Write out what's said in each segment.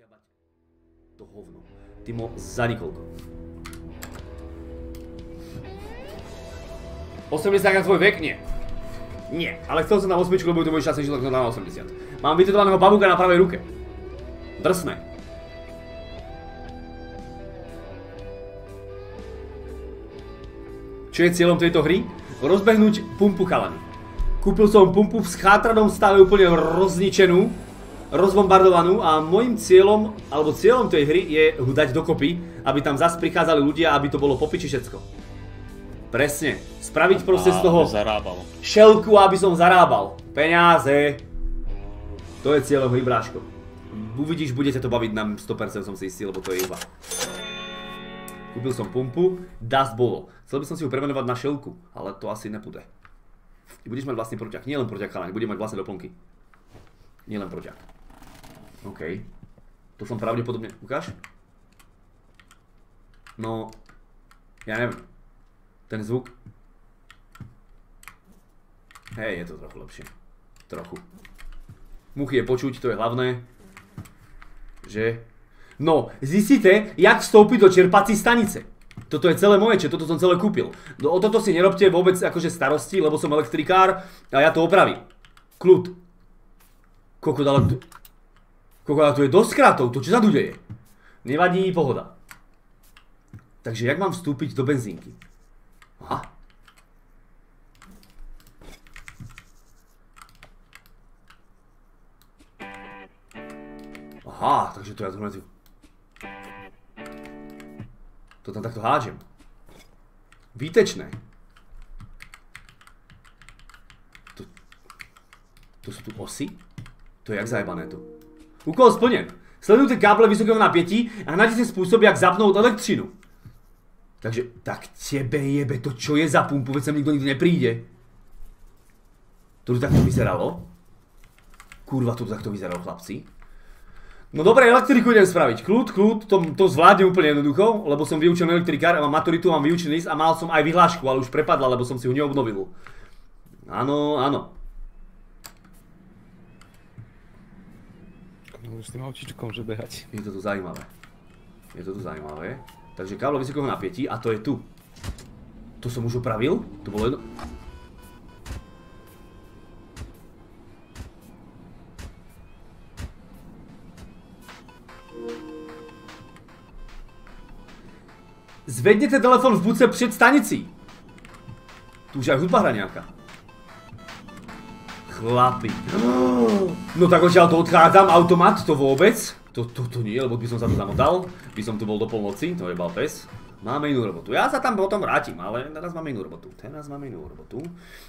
Jabať to hovno. Timo, za Nikolko. 80 na tvoj vek? Nie. Nie, ale chcel som na 8, lebo to bude šťastný život na 80. Mám vytetovaného babúka na pravej ruke. Drsné. Čo je cieľom tejto hry? Rozbehnúť pumpu chalany. Kúpil som pumpu v schátranom stave úplne rozničenú, rozbombardovanú a môjim cieľom, alebo cieľom tej hry je ho dať dokopy, aby tam zas prichádzali ľudia, aby to bolo popiči všetko. Presne. Spraviť proste z toho zarábal. šelku, aby som zarábal. Peňáze. To je cieľom hry, bráško. Uvidíš, budete to baviť na 100% som si istý, lebo to je iba. Kúpil som pumpu, Dust bolo. Chcel by som si ju premenovať na šelku, ale to asi nebude. Budeš mať vlastný proťah, nie len proťah chalani, bude mať vlastné doplnky. Nie len proťah. OK. To som pravdepodobne... Ukáž? No... Ja neviem. Ten zvuk. Hej, je to trochu lepšie. Trochu. Muchy je počuť, to je hlavné. Že? No, zistíte, jak vstúpiť do čerpací stanice. Toto je celé moje, čo toto som celé kúpil. No, o toto si nerobte vôbec akože starosti, lebo som elektrikár a ja to opravím. Kľud. Kokot, ale... ale tu je dosť krátov, to čo sa tu deje? Nevadí, pohoda. Takže jak mám vstúpiť do benzínky? Aha. Aha, takže to ja tu. To tam takto hádžem. Výtečné. To, to sú tu osy? To je jak zajebané tu. Úkol splněn. Sledujte káble vysokého napětí a najdete způsob, jak zapnout elektřinu. Takže, tak tebe jebe to, čo je za pumpu, veď sem nikto nikdy nepríde. To tu takto vyzeralo? Kurva, to tu takto vyzeralo, chlapci. No dobre, elektriku idem spraviť. Kľud, kľud, to, to zvládnem úplne jednoducho, lebo som vyučený elektrikár a mám maturitu, mám vyučený list a mal som aj vyhlášku, ale už prepadla, lebo som si ho neobnovil. Áno, áno. S tým autíčkom, že behať. Je to tu zaujímavé. Je to tu zaujímavé. Takže kábel vysokého napätí a to je tu. To som už opravil? To bolo jedno... Zvedněte telefon v buce před stanicí. Tu už aj hudba hra nejaká. Chlapi. No tak odtiaľ to odchádzam, automat, to vôbec. To, to, to nie, lebo by som sa tu zamotal. By som tu bol do polnoci, to je bal pes. Máme inú robotu. Ja sa tam potom vrátim, ale teraz máme inú robotu. Teraz máme inú robotu.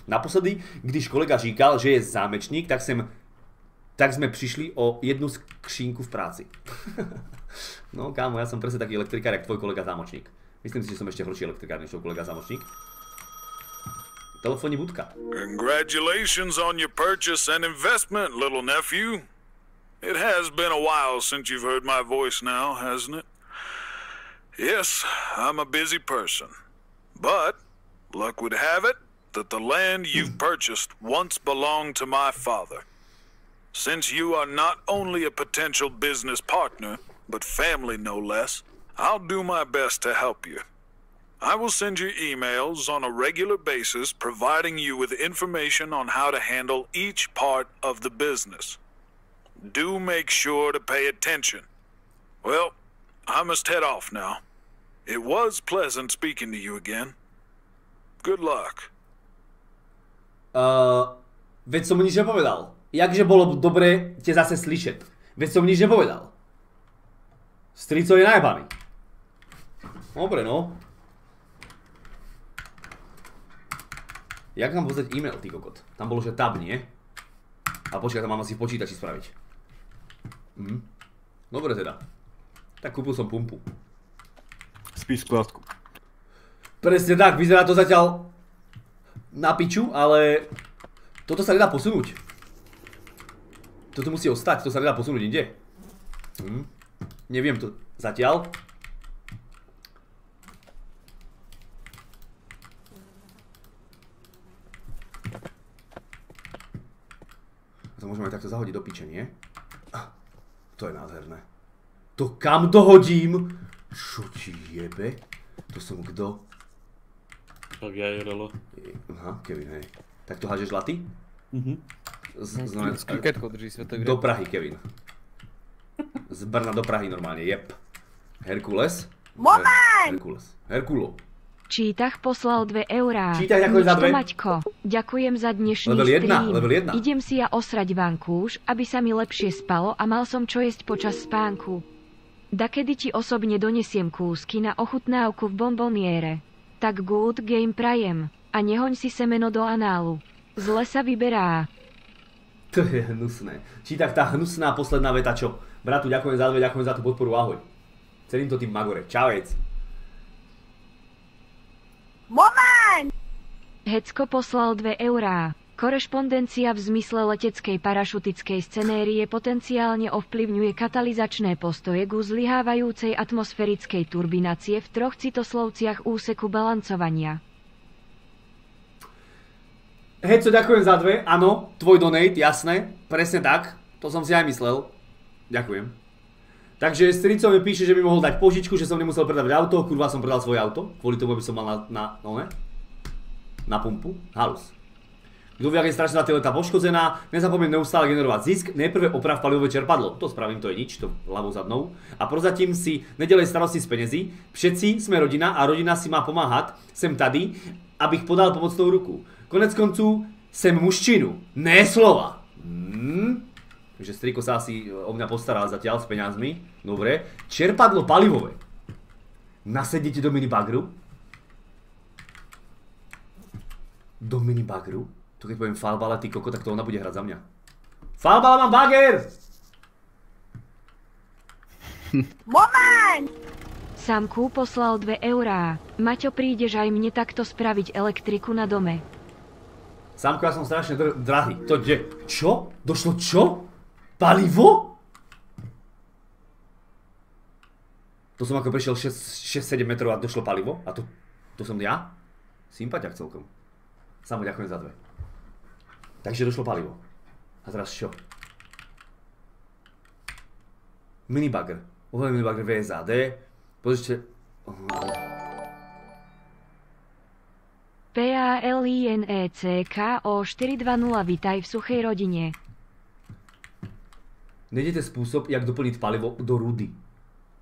Naposledy, když kolega říkal, že je zámečník, tak sem tak sme prišli o jednu skřínku v práci. no kámo, ja som presne taký elektrikár, jak tvoj kolega zámočník. Myslím si, že som ešte horší elektrikár, než tvoj kolega zámočník. Telefónní budka. Congratulations on your purchase and investment, little nephew. It has been a while since you've heard my voice now, hasn't it? Yes, I'm a busy person. But luck would have it that the land you've purchased once belonged to my father. Since you are not only a potential business partner, but family no less, I'll do my best to help you. I will send you emails on a regular basis providing you with information on how to handle each part of the business. Do make sure to pay attention. Well, I must head off now. It was pleasant speaking to you again. Good luck. Uh, veď som nič nepovedal. Jakže bolo dobre te zase slyšet. Veď som nič nepovedal. Strico je najbaný. Dobre no. Jak mám pozrieť e-mail, ty kokot? Tam bolo, že tab, nie? A počkaj, to mám asi v počítači spraviť. Mhm. Dobre teda. Tak kúpil som pumpu. Spíš poriadku. Presne tak, vyzerá to zatiaľ na piču, ale toto sa nedá posunúť. Toto musí ostať, to sa nedá posunúť inde. Hm. Neviem to zatiaľ. To môžeme aj takto zahodiť do piče, nie? To je nádherné. To kam to hodím? Čo ti jebe? To som kto? Tak ja Relo. Aha, Kevin, hej. Tak to hážeš laty? Mhm. Z, znamená, S kriketkou drží svetový do Prahy, Kevin. Z Brna do Prahy normálne, jep. Herkules? Moment! Herkules. Herkulo. Čítach poslal 2 eurá. Čítach, ďakujem za dve. Maťko, ďakujem za dnešný Level jedna, stream. level jedna. Idem si ja osrať vankúš, aby sa mi lepšie spalo a mal som čo jesť počas spánku. Dakedy ti osobne donesiem kúsky na ochutnávku v bomboniére. Tak good game prajem. A nehoň si semeno do análu. Zle sa vyberá. To je hnusné. Či tak tá hnusná posledná veta, čo? Bratu, ďakujem za dve, ďakujem za tú podporu, ahoj. Celým to tým Magore. Čavec. Hecko poslal 2 eurá. Korešpondencia v zmysle leteckej parašutickej scenérie potenciálne ovplyvňuje katalizačné postoje ku zlyhávajúcej atmosférickej turbinácie v troch citoslovciach úseku balancovania. Heco, ďakujem za dve. Áno, tvoj donate, jasné. Presne tak. To som si aj myslel. Ďakujem. Takže Strico mi píše, že by mohol dať požičku, že som nemusel predávať auto. Kurva, som predal svoje auto. Kvôli tomu, aby som mal na, na, no ne? Na pumpu. Halus. Kto vie, je strašná teleta poškodzená, nezapomeň neustále generovať zisk, najprv oprav palivové čerpadlo. To spravím, to je nič, to hlavou zadnou. A prozatím si nedelej starosti z peniazy. Všetci sme rodina a rodina si má pomáhať. Sem tady, abych podal pomocnou ruku. Konec konců, sem mužčinu, ne slova. Hmm. Takže striko sa asi o mňa postaral zatiaľ s peňazmi. Dobre. Čerpadlo palivové. Nasedíte do minibagru. Do minibagru? To keď poviem Falbala, ty koko, tak to ona bude hrať za mňa. Falbala, mám bager! Samku poslal 2 eurá. Maťo, prídeš aj mne takto spraviť elektriku na dome. Samko, ja som strašne dr- drahý. To kde? Čo? Došlo čo? Palivo? To som ako prešiel 6-7 metrov a došlo palivo? A to, to som ja? Sympatiak celkom. Samo ďakujem za dve. Takže došlo palivo. A teraz čo? Minibagger. Uholný minibagger VSAD. Pozrite. PALINECKO 420 Vitaj v suchej rodine. Nejdete spôsob, jak doplniť palivo do rudy.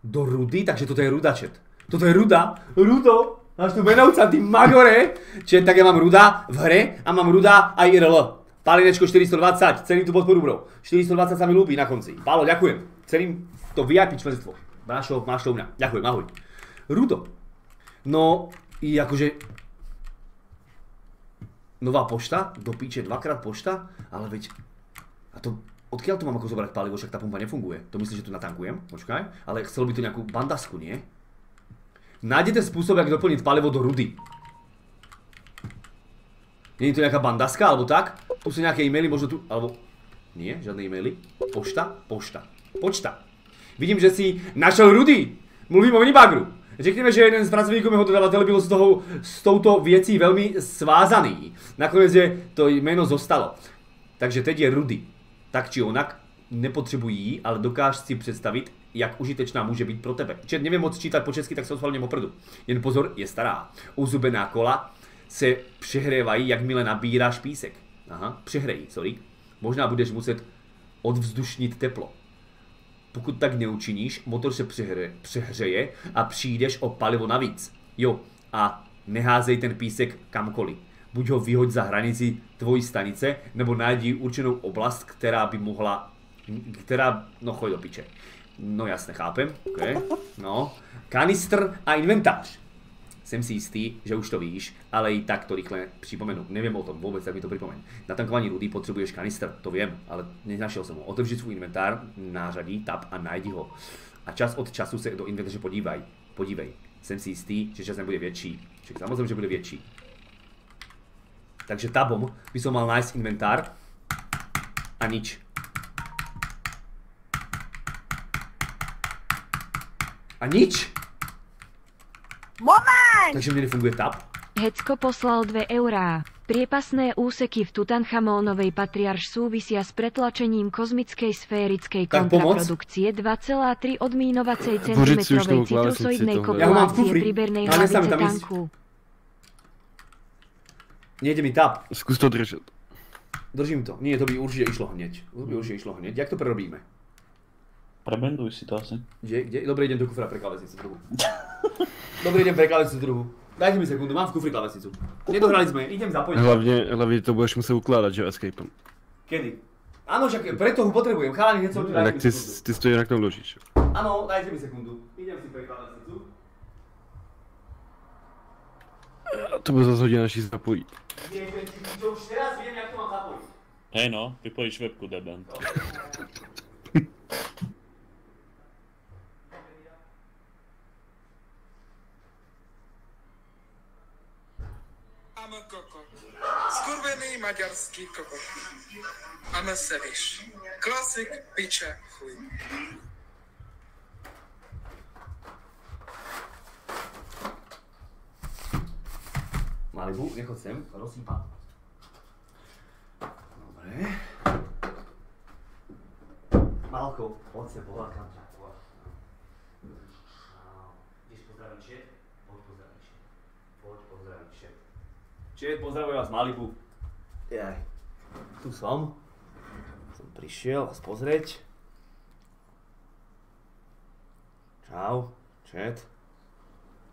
Do rudy? Takže toto je rudačet. Toto je ruda. Rudo. Máš tu menovca, ty magore. Čiže tak ja mám ruda v hre a mám ruda aj IRL. Palinečko 420, celým tú podporu, bro. 420 sa mi ľúbi na konci. Pálo, ďakujem. Celým to VIP členstvo. Brášo, máš to u mňa. Ďakujem, ahoj. Rudo. No, i akože... Nová pošta? Do píče dvakrát pošta? Ale veď... A to... Odkiaľ to mám ako zobrať palivo, však tá pumpa nefunguje. To myslím, že tu natankujem, počkaj. Ale chcelo by to nejakú bandasku, nie? Nájdete spôsob, jak doplniť palivo do rudy. Je to nejaká bandaska, alebo tak? Tu sú nejaké e-maily, možno tu, alebo... Nie, žiadne e-maily. Pošta, pošta, počta. Vidím, že si našiel Rudy. Mluvím o minibagru. Řekneme, že jeden z pracovníkov mého dodavatele byl s, toho, s touto věcí velmi svázaný. Nakonec je to jméno zostalo. Takže teď je Rudy. Tak či onak, nepotřebují ji, ale dokáž si představit, jak užitečná může být pro tebe. Čiže nevím moc čítat po česky, tak se osvalím oprdu. Jen pozor, je stará. Uzubená kola se přehrévají, jakmile nabíráš písek. Aha, přehrejí, sorry. Možná budeš muset odvzdušnit teplo. Pokud tak neučiníš, motor se přehře, přehřeje a přijdeš o palivo navíc. Jo, a neházej ten písek kamkoliv. Buď ho vyhoď za hranici tvojí stanice, nebo najdi určenou oblast, která by mohla, která, no choď do piče. No jasne, chápem, okay. no. Kanistr a inventář. Jsem si jistý, že už to víš, ale i tak to rychle připomenu. Nevím o tom vůbec, tak mi to připomeň. Na tankování rudy potřebuješ kanister, to vím, ale nenašel jsem ho. Otevři svůj inventár, nářadí, tab a najdi ho. A čas od času se do inventáře podívej. Podívej. Jsem si jistý, že čas nebude větší. Čiže samozřejmě, že bude větší. Takže tabom by som mal nájsť inventár a nič. A nič? Takže mne nefunguje tab. Hecko poslal 2 eurá. Priepasné úseky v Tutanchamónovej patriarš súvisia s pretlačením kozmickej sférickej Tak pomoc? kontraprodukcie 2,3 odmínovacej centimetrovej citrusoidnej. Ja kopulácie kufri, pribernej hlavice ísť. Nejde mi tap. Skús to držať. Držím to. Nie, to by určite išlo hneď. To by určite išlo hneď. Jak to prerobíme? Prebenduj si to asi. Kde, kde? Dobre, idem do kufra pre klávesnicu druhú. Dobre, idem pre klávesnicu druhú. Dajte mi sekundu, mám v kufri klávesnicu. Nedohrali sme, idem zapojiť. Hlavne, hlavne to budeš musieť ukladať, že escapeom. Kedy? Áno, však preto ho potrebujem. Chalani, hneď som tu, dajte Tak mi ty, sekundu. ty si to inak neuložíš. Áno, dajte mi sekundu. Idem si pre klávesnicu. A to bude zase hodina, sa zapojí. Čo už teraz viem, jak to mám zapojiť. Hej no, vypojíš webku deben. I'm a kokot. Skurvený maďarský kokot. I'm a seviš. Klasik, piče, chuj. Malibu, nechod sem, rozsýpam. Dobre. Malko, poď sem, pohľadkám ťa. Ideš pozdraviť šet? Poď pozdraviť šet. Poď pozdraviť šet. Šet, pozdravujem vás Malibu. Jaj. Tu som. Som prišiel vás pozrieť. Čau, čet.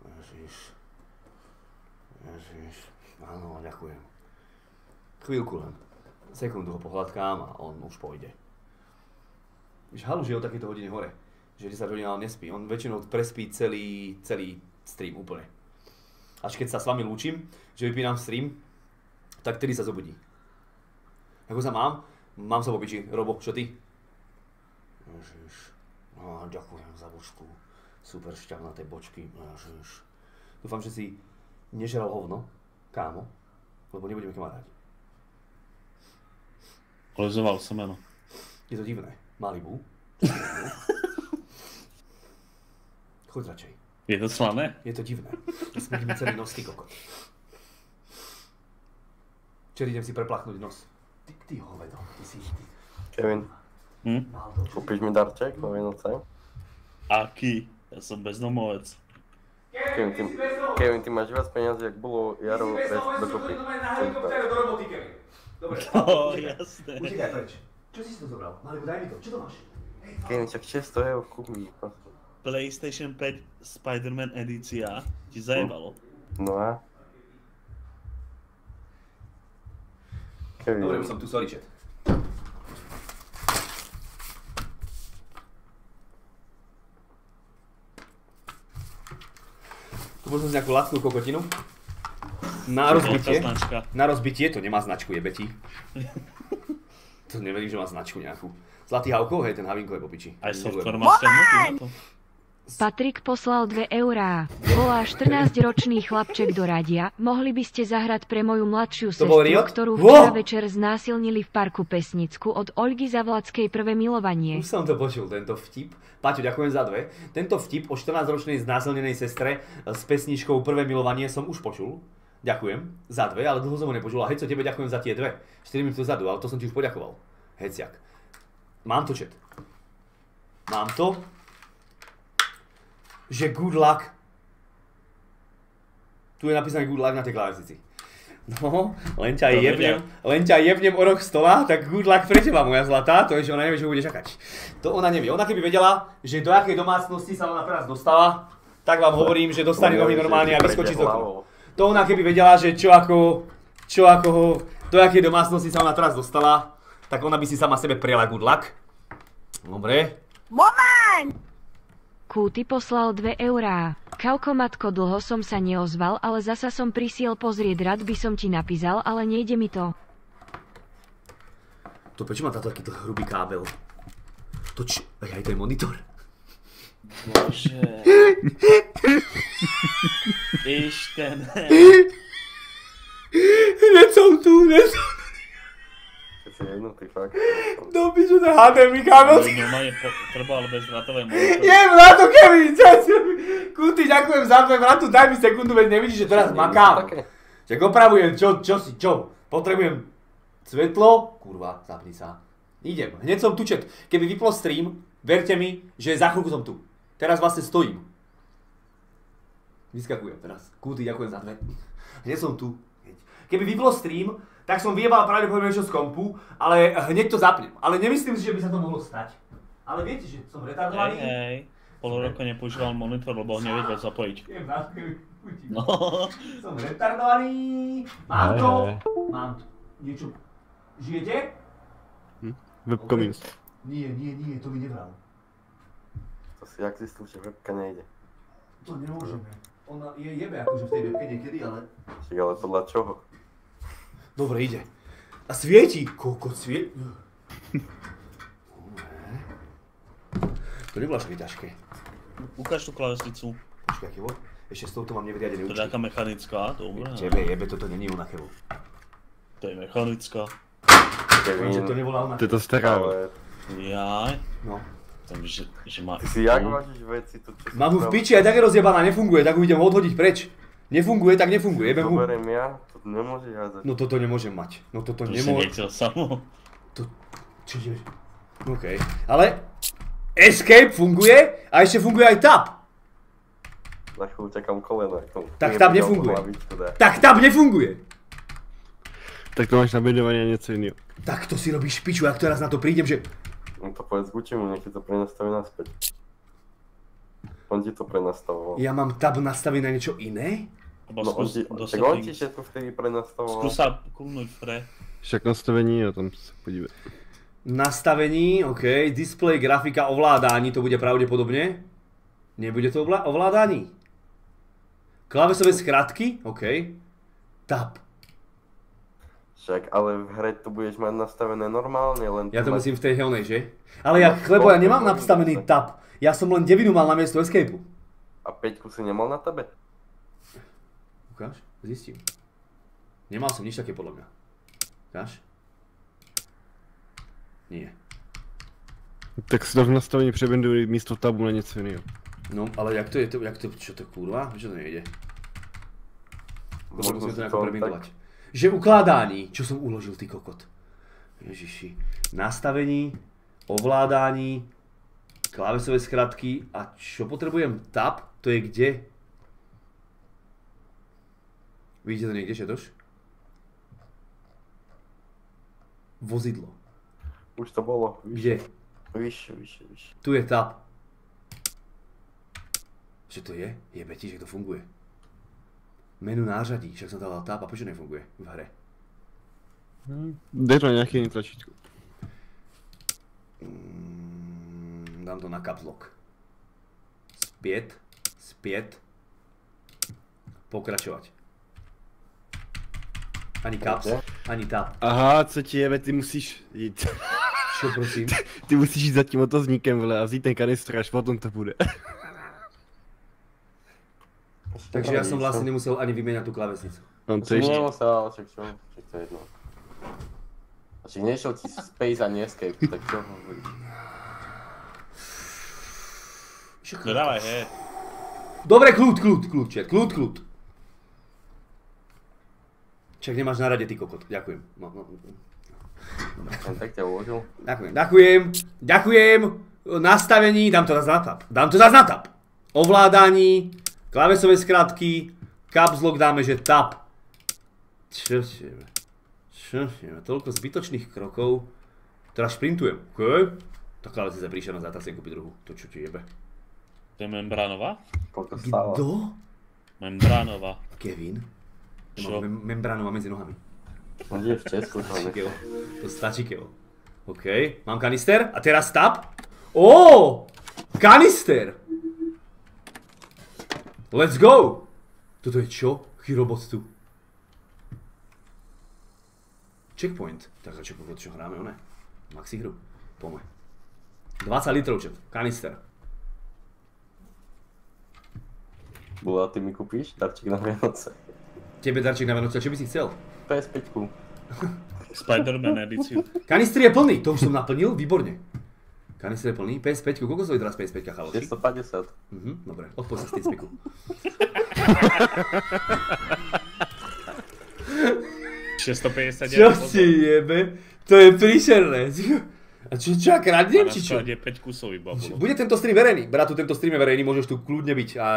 Ježiš. Ježiš, áno, ďakujem. Chvíľku len. Sekundu ho pohľadkám a on už pôjde. Víš, halu, že je o takéto hodine hore. Že 10 hodín ale nespí. On väčšinou prespí celý, celý stream úplne. Až keď sa s vami lúčim, že vypínam stream, tak tedy sa zobudí. Ako sa mám? Mám sa po. Robo, čo ty? Ježiš. No, ďakujem za bočku. Super šťavnaté bočky. Ježiš. Dúfam, že si nežral hovno, kámo, lebo nebudeme kamaráti. Olezoval semeno. Je to divné. Malibu. Choď radšej. Je to slané? Je to divné. Smrdí mi celý nos, ty kokot. Čer idem si preplachnúť nos. Ty, ty hovedo, ty si... Ty. Kevin, Hm? Kúpiš mi darček na Vianoce? Aký? Ja som bezdomovec. Kevin, ty, Kevin, ty máš viac peniazí, jak bolo Jaro bez, dokopy. do roboty, Kevin. Dobre, Oh, utekaj. jasné. Utekaj preč. Čo si si to zobral? Malibu, daj mi to. Čo to máš? Kevin, však 600 eur kúp mi. PlayStation 5 Spider-Man edícia ti zajebalo. No a? Kevin, Dobre, už som tu, sorry, chat. Kúpil som si nejakú lacnú kokotinu. Na rozbitie. Na rozbitie, to nemá značku, jebeti. To neverím, že má značku nejakú. Zlatý Havkov, hej, ten Havinko je po piči. Aj software má stiahnutý na to. Patrik poslal 2 eurá. Volá 14-ročný chlapček do radia. Mohli by ste zahrať pre moju mladšiu sestru, ktorú včera večer znásilnili v parku Pesnicku od Olgy Zavlackej prvé milovanie. Už som to počul, tento vtip. Paťo, ďakujem za dve. Tento vtip o 14-ročnej znásilnenej sestre s pesničkou Prvé milovanie som už počul. Ďakujem za dve, ale dlho som ho nepočul. A hej, co tebe ďakujem za tie dve. 4 minúty dozadu, ale to som ti už poďakoval. Heciak. Mám to, čet. Mám to. Že good luck. Tu je napísané good luck na tej klávesnici. No, len ťa To jebnem, len ťa jebnem o roh stola, tak good luck pre teba, moja zlatá, to je, že ona nevie, čo bude čakať. To ona nevie. Ona keby vedela, že do akej domácnosti sa ona teraz dostala, tak vám hovorím, že dostane nohy normálne a vyskočí z okna. To ona keby vedela, že čo ako, čo ako ho, do akej domácnosti sa ona teraz dostala, tak ona by si sama sebe prijala good luck. Dobre. Kúty poslal 2 eurá. Kauko matko, dlho som sa neozval, ale zasa som prisiel pozrieť, rád by som ti napísal, ale nejde mi to. To prečo má táto takýto hrubý kábel? To čo? Aj, aj to je monitor. Bože. Iš ten. Hneď som tu, hneď som si jednotý, fakt. do piču, je HDMI kábel. Normálne po- trebal bezdrátový monitor. Je vratu, Kevin, čo si robí? Kuty, ďakujem za tvoj vratu, daj mi sekundu, veď nevidíš, že teraz makám. Čak opravujem, čo, čo si, čo? Potrebujem svetlo, kurva, zapni sa. Idem, hneď som tu čet. Keby vyplo stream, verte mi, že za chvíľku som tu. Teraz vlastne stojím. Vyskakujem teraz. Kúty, ďakujem za dve. Hneď som tu. Keby vyplo stream, tak som vyjebal pravdepodobne niečo z kompu, ale hneď to zapnem. Ale nemyslím si, že by sa to mohlo stať. Ale viete, že som Hej, retardovaný. hej. Pol roka nepoužíval monitor, lebo ho nevedel zapojiť. No. Som retardovaný. Mám Hej, to. hej. Mám to. Niečo. Žijete? Webcoming. Nie, nie, nie, to mi nevral. To si jak zistil, že webka nejde. To nemôžeme. Ona je jebe akože v tej webke niekedy, ale... Však ale podľa čoho? Dobre, ide. A svieti. Koľko svieti. To nebolo až také ťažké. Ukáž tú klávesnicu. Počkaj, Kevo. Ešte s touto mám nevyriadený To je účty. taká mechanická, dobre. Tebe jebe, toto není ona, Kevo. To je mechanická. Lenže to Kevin, nebola ona. To je to stará. ale Jaj. No. Tam, že, že má... ty si jak vážiš veci, to čo Mám ju v piči, aj tak je rozjebaná, nefunguje, tak ju idem odhodiť preč. Nefunguje, tak nefunguje, jebem To mu. beriem ja, to nemôžeš hádzať. No toto nemôžem mať. No toto To si nemôžem. nechcel samo. To... Čo ideš? OK. Ale... Escape funguje a ešte funguje aj tab. Na chvíľu čakám koleno. ako Tak budem nefunguje. dať. Tak tab nefunguje. Tak to máš nabedovanie a něco jiného. Tak to si robíš piču, ak teraz na to prídem, že... No to povedz Guccimu, nech to prenastaví naspäť. On ti to prenastavoval. Ja mám tab nastavený na niečo iné? Alebo No tak on ti všetko vtedy prenastavoval. Skús sa kúknúť pre. Však nastavení a tam se podívej. Nastavení, OK. Display, grafika, ovládání, to bude pravdepodobne. Nebude to ovlá- ovládání. Klávesové skratky, OK. Tab. Však, ale v hre to budeš mať nastavené normálne, len... Ja to máš- musím v tej helnej, že? Ale jak, lebo ja nemám nastavený tab. Ja som len devinu mal na miesto escapeu. A peťku si nemal na tabe? Ukáž? Zistím. Nemal som nič také podľa mňa. Ukáž? Nie. Tak si to v nastavení přebenduj místo tabu na něco jiného. No, ale jak to je to, jak to, čo to kurva? Čo to nejde? Dobre, musíme to nejako prebindovať. Že ukládání, čo som uložil, ty kokot. Ježiši. Nastavení, ovládání, klávesové skratky a čo potrebujem? Tab? To je kde? Vidíte to niekde, Šetoš? Vozidlo. Už to bolo. Kde? Vyššie, vyššie, vyššie. Tu je tab. Čo to je? Jebe ti, že to funguje. Menu nářadí, však som dával tab a prečo nefunguje v hre? Jdeš na nějaký jiný tlačítko. Mm, dám to na caps lock. Zpět, zpět. Pokračovať. Ani caps, Ok. ani tab. Aha, co ti jebe, ty musíš jít. Čo prosím? Ty musíš jít za tím otazníkem, vole, a vzít ten kanistr, až potom to bude. Takže ja som vlastne nemusel ani vymeniať tú klávesnicu. On to ještě... nemusel, však čo? Však to je jedno. A však nešiel ti space ani escape, tak čo hovoríš? No dávaj, hej. Dobre, kľud, kľud, kľud, čet, kľud, kľud. Čak nemáš na rade, ty kokot. Ďakujem. No, no, no. Len tak ťa uložil. Ďakujem, ďakujem, ďakujem. Nastavení, dám to zase na tab. Dám to zase na tab. Ovládání, klávesové skratky, caps lock dáme, že tab. Čo šieme? Čo šieme? Toľko zbytočných krokov. Teraz šprintujem, OK? Tá klávesnica príšerná, zátah si kúpiť druhú. To čo ti jebe. To je membránová? Kto? Membránová. Kevin? Čo? Mem- membránova medzi nohami. Je v Česku, to Stačí. Kevo. To stačí, Kevo. OK, mám kanister a teraz tab. Ó, kanister. Let's go. Toto je čo? Chirobot tu. Checkpoint. Tak za čo, čo hráme, one? Maxi hru. Poďme. 20 litrov, čet. Kanister. Bula, ty mi kúpíš darček na Vianoce. Tebe darček na Vianoce, čo by si chcel? PS5. Spider-Man edíciu. Kanister je plný, to už som naplnil, výborne. Kanister je plný, PS5, koľko stojí teraz PS5, chaloši? 650. Mhm, dobre, odpoď sa z 150 Čo si jebe? To je príšerné. A čo, čo ja kradnem, či čo? sklade 5 kusov iba bolo. Bude tento stream verejný. Bratu, tento stream je verejný, môžeš tu kľudne byť a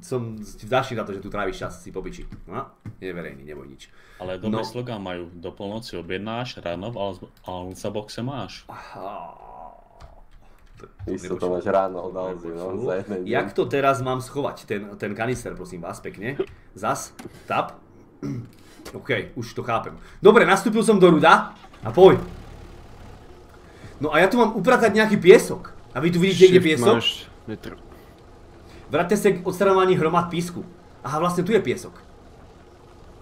som vďačný za to, že tu tráviš čas si popiči. No, je verejný, neboj nič. Ale dobrý No. slogán majú. Do polnoci objednáš, ráno v Al- Alza boxe máš. Isto to máš ráno od Alzy, no, za jeden deň. Jak to teraz mám schovať, ten, ten kanister, prosím vás, pekne. Zas, tap. OK, už to chápem. Dobre, nastúpil som do ruda a poď. No a ja tu mám upratať nejaký piesok. A vy tu vidíte, kde piesok? máš, netr... Vráťte sa k odstraňovaní hromad písku. Aha, vlastne tu je piesok.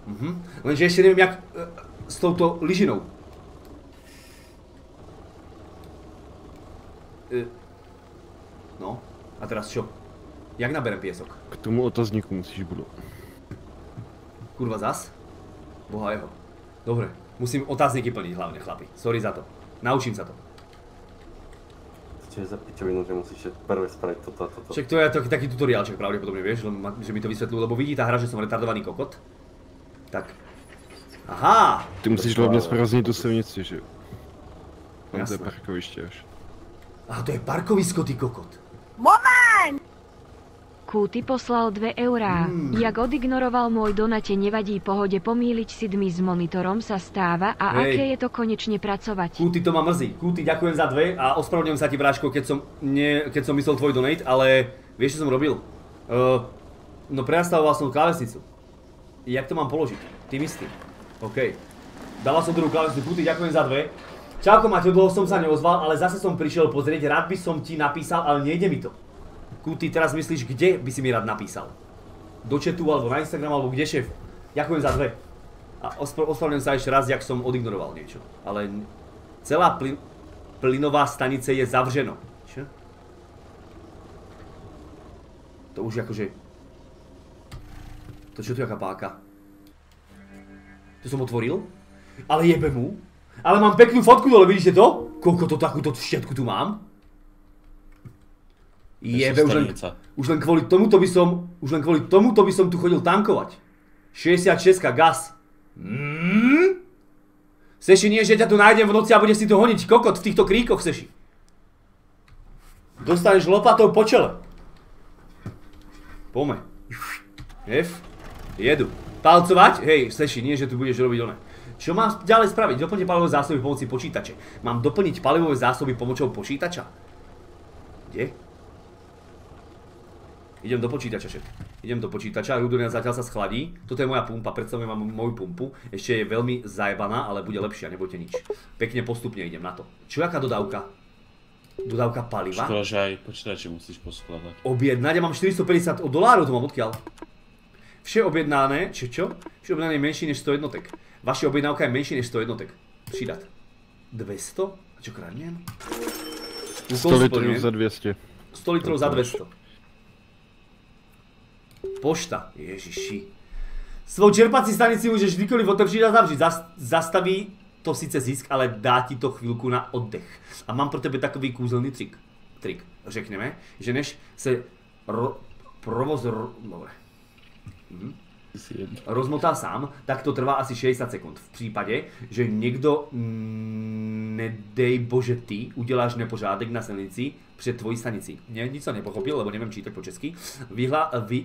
Mhm. Lenže ešte neviem, jak e, s touto lyžinou. E, no, a teraz čo? Jak naberem piesok? K tomu otazníku musíš budovat. Kurva zas? Boha jeho. Dobre, musím otázniky plniť hlavne, chlapi. Sorry za to. Naučím sa to. Čo je za pičovinu, že musíš prvé spraviť toto a toto. Však to je taký, taký tutoriálček pravdepodobne, vieš, že mi to vysvetľujú, lebo vidí tá hra, že som retardovaný kokot. Tak. Aha! Ty musíš To hlavně ale- spraznit tu silnici, že jo? Tam to je parkoviště až. Aha, to je parkovisko, ty kokot. Kúty poslal 2 eurá. Jak odignoroval môj donate nevadí pohode pomýliť si dmy s monitorom sa stáva a Hej. aké je to konečne pracovať. Kúty to ma mrzí. Kúty, ďakujem za dve a ospravedlňujem sa ti, bráško, keď som, nie, keď som myslel tvoj donate, ale vieš, čo som robil? Uh, no prestavoval som klávesnicu. Jak to mám položiť? Ty myslí. OK. Dala som druhú klávesnicu. Kúty, ďakujem za dve. Čauko Maťo, dlho som sa neozval, ale zase som prišiel pozrieť, rád by som ti napísal, ale nejde mi to. Kúty, teraz myslíš, kde by si mi rád napísal? Do chatu, alebo na Instagram, alebo kde šéf? Ďakujem za dve. A ospr- ospravedlňujem sa ešte raz, jak som odignoroval niečo. Ale celá plyn- plynová stanice je zavřeno. Čo? To už akože... To čo tu jaká páka? To som otvoril? Ale jebe mu? Ale mám peknú fotku dole, vidíte to? Koľko to takúto všetku tu mám? Jebe, už len, už len kvôli tomuto by som, už len kvôli tomuto by som tu chodil tankovať. 66 gas. Mm? Seši, nie, že ťa tu nájdem v noci a budeš si tu honiť kokot v týchto kríkoch, Seši. Dostaneš lopatou po čele. Pome. F. Jedu. Palcovať? Hej, Seši, nie, že tu budeš robiť one. Čo mám ďalej spraviť? Doplniť palivové zásoby pomocí počítače. Mám doplniť palivové zásoby pomocou počítača? Kde? Idem do počítača, šet. Idem do počítača, Rudolina zatiaľ sa schladí. Toto je moja pumpa, predstavujem vám moju pumpu. Ešte je veľmi zajebaná, ale bude lepšia, nebojte nič. Pekne postupne idem na to. Čo jaká dodávka? Dodávka paliva? Škoda, že aj počítače musíš poskladať. Objednať, ja mám 450 dolárov, to mám odkiaľ. Vše objednané, čo čo? Vše objednané je menší než 100 jednotek. Vaša objednávka je menší než 100 jednotek. Přidat. 200? A čo kradnem? 100 litrů za 200. 100 litrov za 200. Pošta. Ježiši. Svou čerpací stanici můžeš kdykoliv otevřít a zavřít. Zas, zastaví to sice zisk, ale dá ti to chvilku na oddech. A mám pro tebe takový kúzelný trik. Trik, řekneme, že než se ro, provoz... Ro, dobre. Rozmotá sám, tak to trvá asi 60 sekund. V případě, že někdo, mm, nedej bože ty, uděláš nepořádek na silnici před tvojí stanicí. Ne, nic jsem nepochopil, lebo nevím čítať po česky. Vyhla, vy,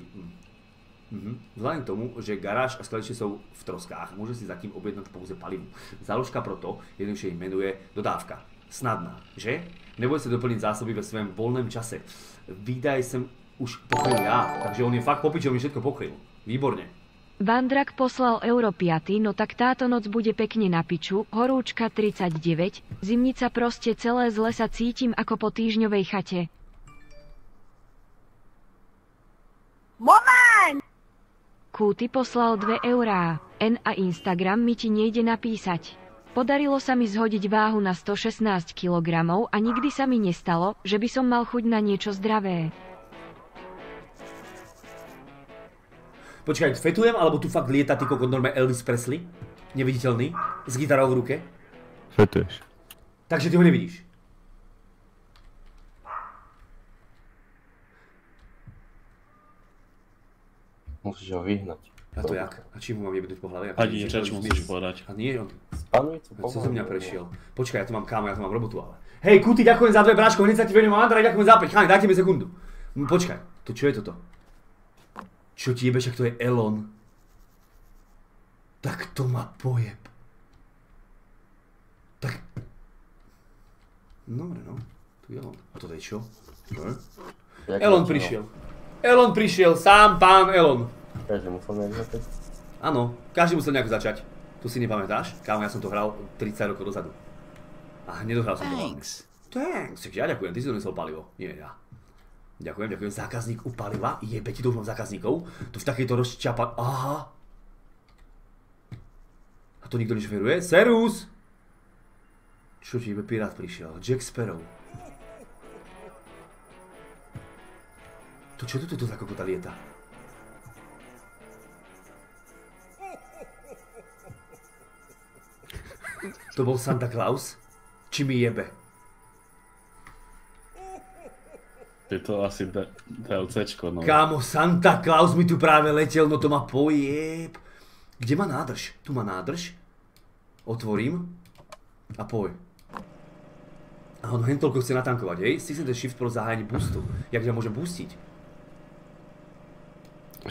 Mhm. Vzhľadom k tomu, že garáž a skladiště jsou v troskách, může si zatím objednat pouze palivu. Záložka proto jednoduše jmenuje dodávka. Snadná, že? Neboj se doplnit zásoby ve svém volném čase. Výdaj jsem už pokryl já, takže on je fakt popičil, mi všetko pokryl. Výborne. Vandrak poslal Euro 5, no tak táto noc bude pekne na piču, horúčka 39, zimnica proste celé zle sa cítim ako po týždňovej chate. Kúty poslal 2 eurá. N a Instagram mi ti nejde napísať. Podarilo sa mi zhodiť váhu na 116 kg a nikdy sa mi nestalo, že by som mal chuť na niečo zdravé. Počkaj, fetujem, alebo tu fakt lieta ty kokot normálne Elvis Presley? Neviditeľný? S gitarou v ruke? Fetuješ. Takže ty ho nevidíš. Musíš ho vyhnať. A to jak? A čím ho mám jebnúť po hlave? Ani reč musíš povedať. A nie, on... Spanuj to zo mňa prešiel? Počkaj, ja tu mám kámo, ja tu mám robotu, ale... Hej, Kuty, ďakujem za dve bráško, hneď sa ti venujem, Andrej, ďakujem za 5, cháni, dajte mi sekundu. Počkaj, to čo je toto? Čo ti jebe, však to je Elon. Tak to ma pojeb. Tak... Dobre, no. Tu je Elon. A toto je čo? Hm? Elon prišiel. Elon prišiel, sám pán Elon. Každý musel nejak začať. Áno, každý musel nejak začať. Tu si nepamätáš? Kámo, ja som to hral 30 rokov dozadu. A nedohral som to. Thanks. Tak ja ďakujem, ty si donesol palivo. Nie, ja. Ďakujem, ďakujem. Zákazník u paliva. Jebe ti to zákazníkov. To v takejto rozčapa... Aha. A to nikto nešoferuje? Serus! Čo ti jebe pirát prišiel? Jack Sparrow. To čo to tu za kokota lieta? To bol Santa Claus? Či mi jebe? Je to asi DLCčko, no. Kámo, Santa Claus mi tu práve letel, no to ma pojeb. Kde má nádrž? Tu má nádrž. Otvorím. A poj. A on hen toľko chce natankovať, hej? Stisnete shift pro zahájenie boostu. Jak ťa môžem boostiť?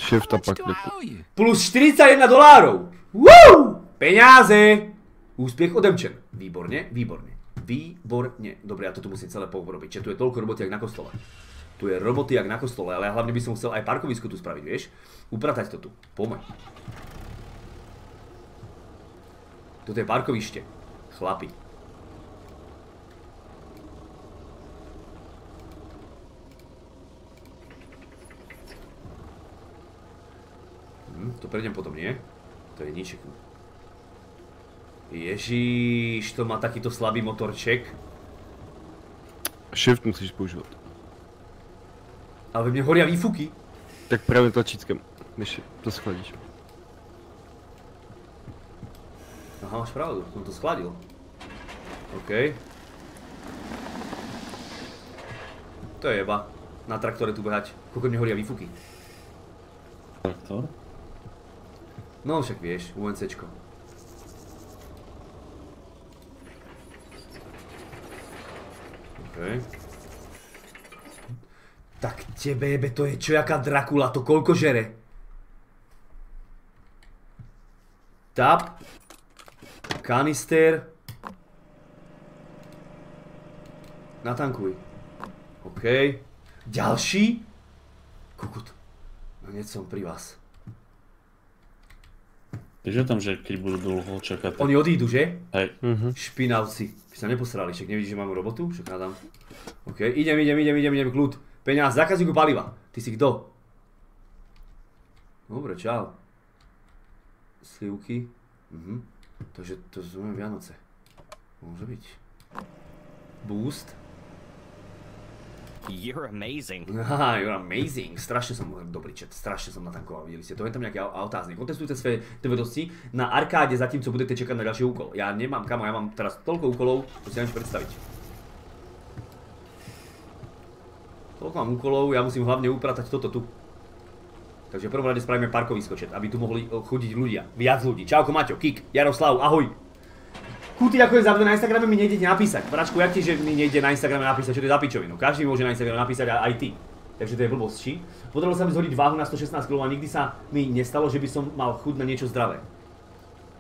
Shift a pak kliku. Plus 41 dolárov! Woo! Peňáze! Úspech odemčen. Výborne, výborne. Výborne. Dobre, ja to tu musím celé porobiť. Čiže tu je toľko roboty, jak na kostole. Tu je roboty, jak na kostole, ale ja hlavne by som chcel aj parkovisko tu spraviť, vieš? Upratať to tu. Pomeň. Toto je parkovište. Chlapi. Hm, to prejdem potom, nie? To je nič. Ježíš, to má takýto slabý motorček. Shift musíš používat. Ale ve mne horia výfuky. Tak pravým tlačítkem, než to schladíš. Aha, máš pravdu, som to schladil. OK. To je jeba. Na traktore tu behať. Koľko mne horia výfuky. Traktor? No však vieš, UNCčko. OK. Tak tebe jebe, to je čo jaká Drakula, to koľko žere? Tap. Kanister. Natankuj. OK. Ďalší? Kukut. No hneď som pri vás. Vieš o tom, že keď budú dlho čakať. Oni odídu, že? Hej, Špinavci. Vy sa neposrali, však nevidíš, že mám robotu? Však hádam. OK, idem, idem, idem, idem, idem, kľud. Peňaz, zákazníku paliva. Ty si kto? Dobre, čau. Slivky. Mhm. Takže to sú moje Vianoce. Môže byť. Boost. You're amazing. Haha, you're amazing. Strašne som dobrý chat, strašne som natankoval, videli ste. To je tam nejaký au- autáznik. Kontestujte svoje vedosti na arkáde zatímco budete čakať na ďalší úkol. Ja nemám, kamo, ja mám teraz toľko úkolov, to si neviem predstaviť. Toľko mám úkolov, ja musím hlavne upratať toto tu. Takže v prvom rade spravíme parkovisko aby tu mohli chodiť ľudia. Viac ľudí. Čauko Maťo, Kik, Jaroslav, ahoj. Kúty, ďakujem za to, na Instagrame mi nejdete napísať. Bračku, jak ti, že mi nejde na Instagrame napísať, čo to je za pičovinu? Každý môže na Instagrame napísať, aj ty. Takže to je blbosť, či? Podarilo sa mi zhodiť váhu na 116 kg a nikdy sa mi nestalo, že by som mal chuť na niečo zdravé.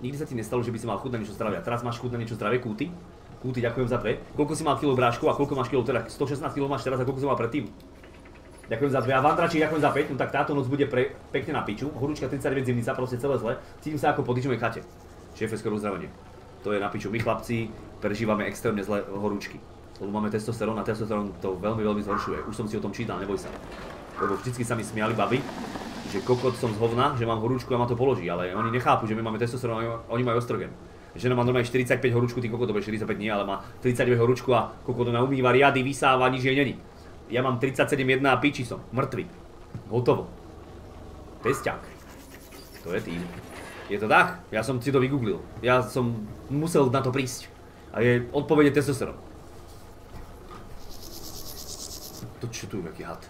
Nikdy sa ti nestalo, že by si mal chuť na niečo zdravé. A teraz máš chuť na niečo zdravé, Kúty? Kúty, ďakujem za dve. Koľko si mal kilo brášku a koľko máš kilo teda? 116 kg máš teraz a koľko si mal predtým? Ďakujem za dve. A Vantračík, ďakujem za 5. No tak táto noc bude pre, pekne na piču. Horúčka 39 zimnica, proste celé zle. Cítim sa ako po tyčovej chate. Šéfe, skoro uzdravenie. To je na piču. My chlapci prežívame extrémne zlé horúčky. Lebo máme testosterón a testosterón to veľmi, veľmi zhoršuje. Už som si o tom čítal, neboj sa. Lebo vždycky sa mi smiali baby, že kokot som z hovna, že mám horúčku a ma to položí, ale oni nechápu, že my máme testosterón a oni majú ostrogen. Žena má normálne 45 horúčku, ty kokot, to bude 45 nie, ale má 39 horúčku a kokot ona umýva riady, vysáva, nič jej není. Ja mám 37,1 a piči som, mŕtvy. Hotovo. Pesťák. To je tým. Je to tak? Ja som si to vygooglil. Ja som musel na to prísť. A je odpovede testosterón. To čo tu, aký had?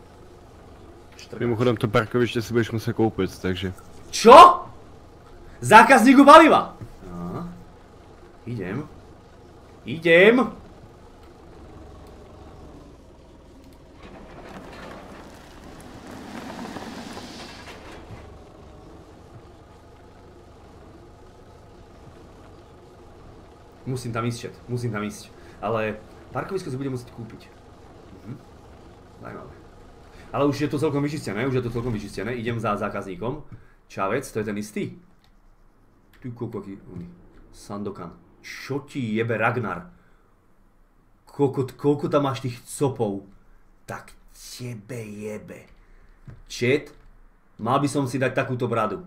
Mimochodem to parkoviště si budeš muset koupit, takže. Čo? Zákazníku paliva. Idem. Idem. Musím tam ísť, chat. Musím tam ísť. Ale parkovisko si budem musieť kúpiť. Mhm. Zajímavé. Ale už je to celkom vyčistené, už je to celkom vyčistené. Idem za zákazníkom. Čavec, to je ten istý? Ty kokoký. Sandokan. Čo ti jebe Ragnar? Koľko, koľko tam máš tých copov? Tak tebe jebe. Čet, mal by som si dať takúto bradu.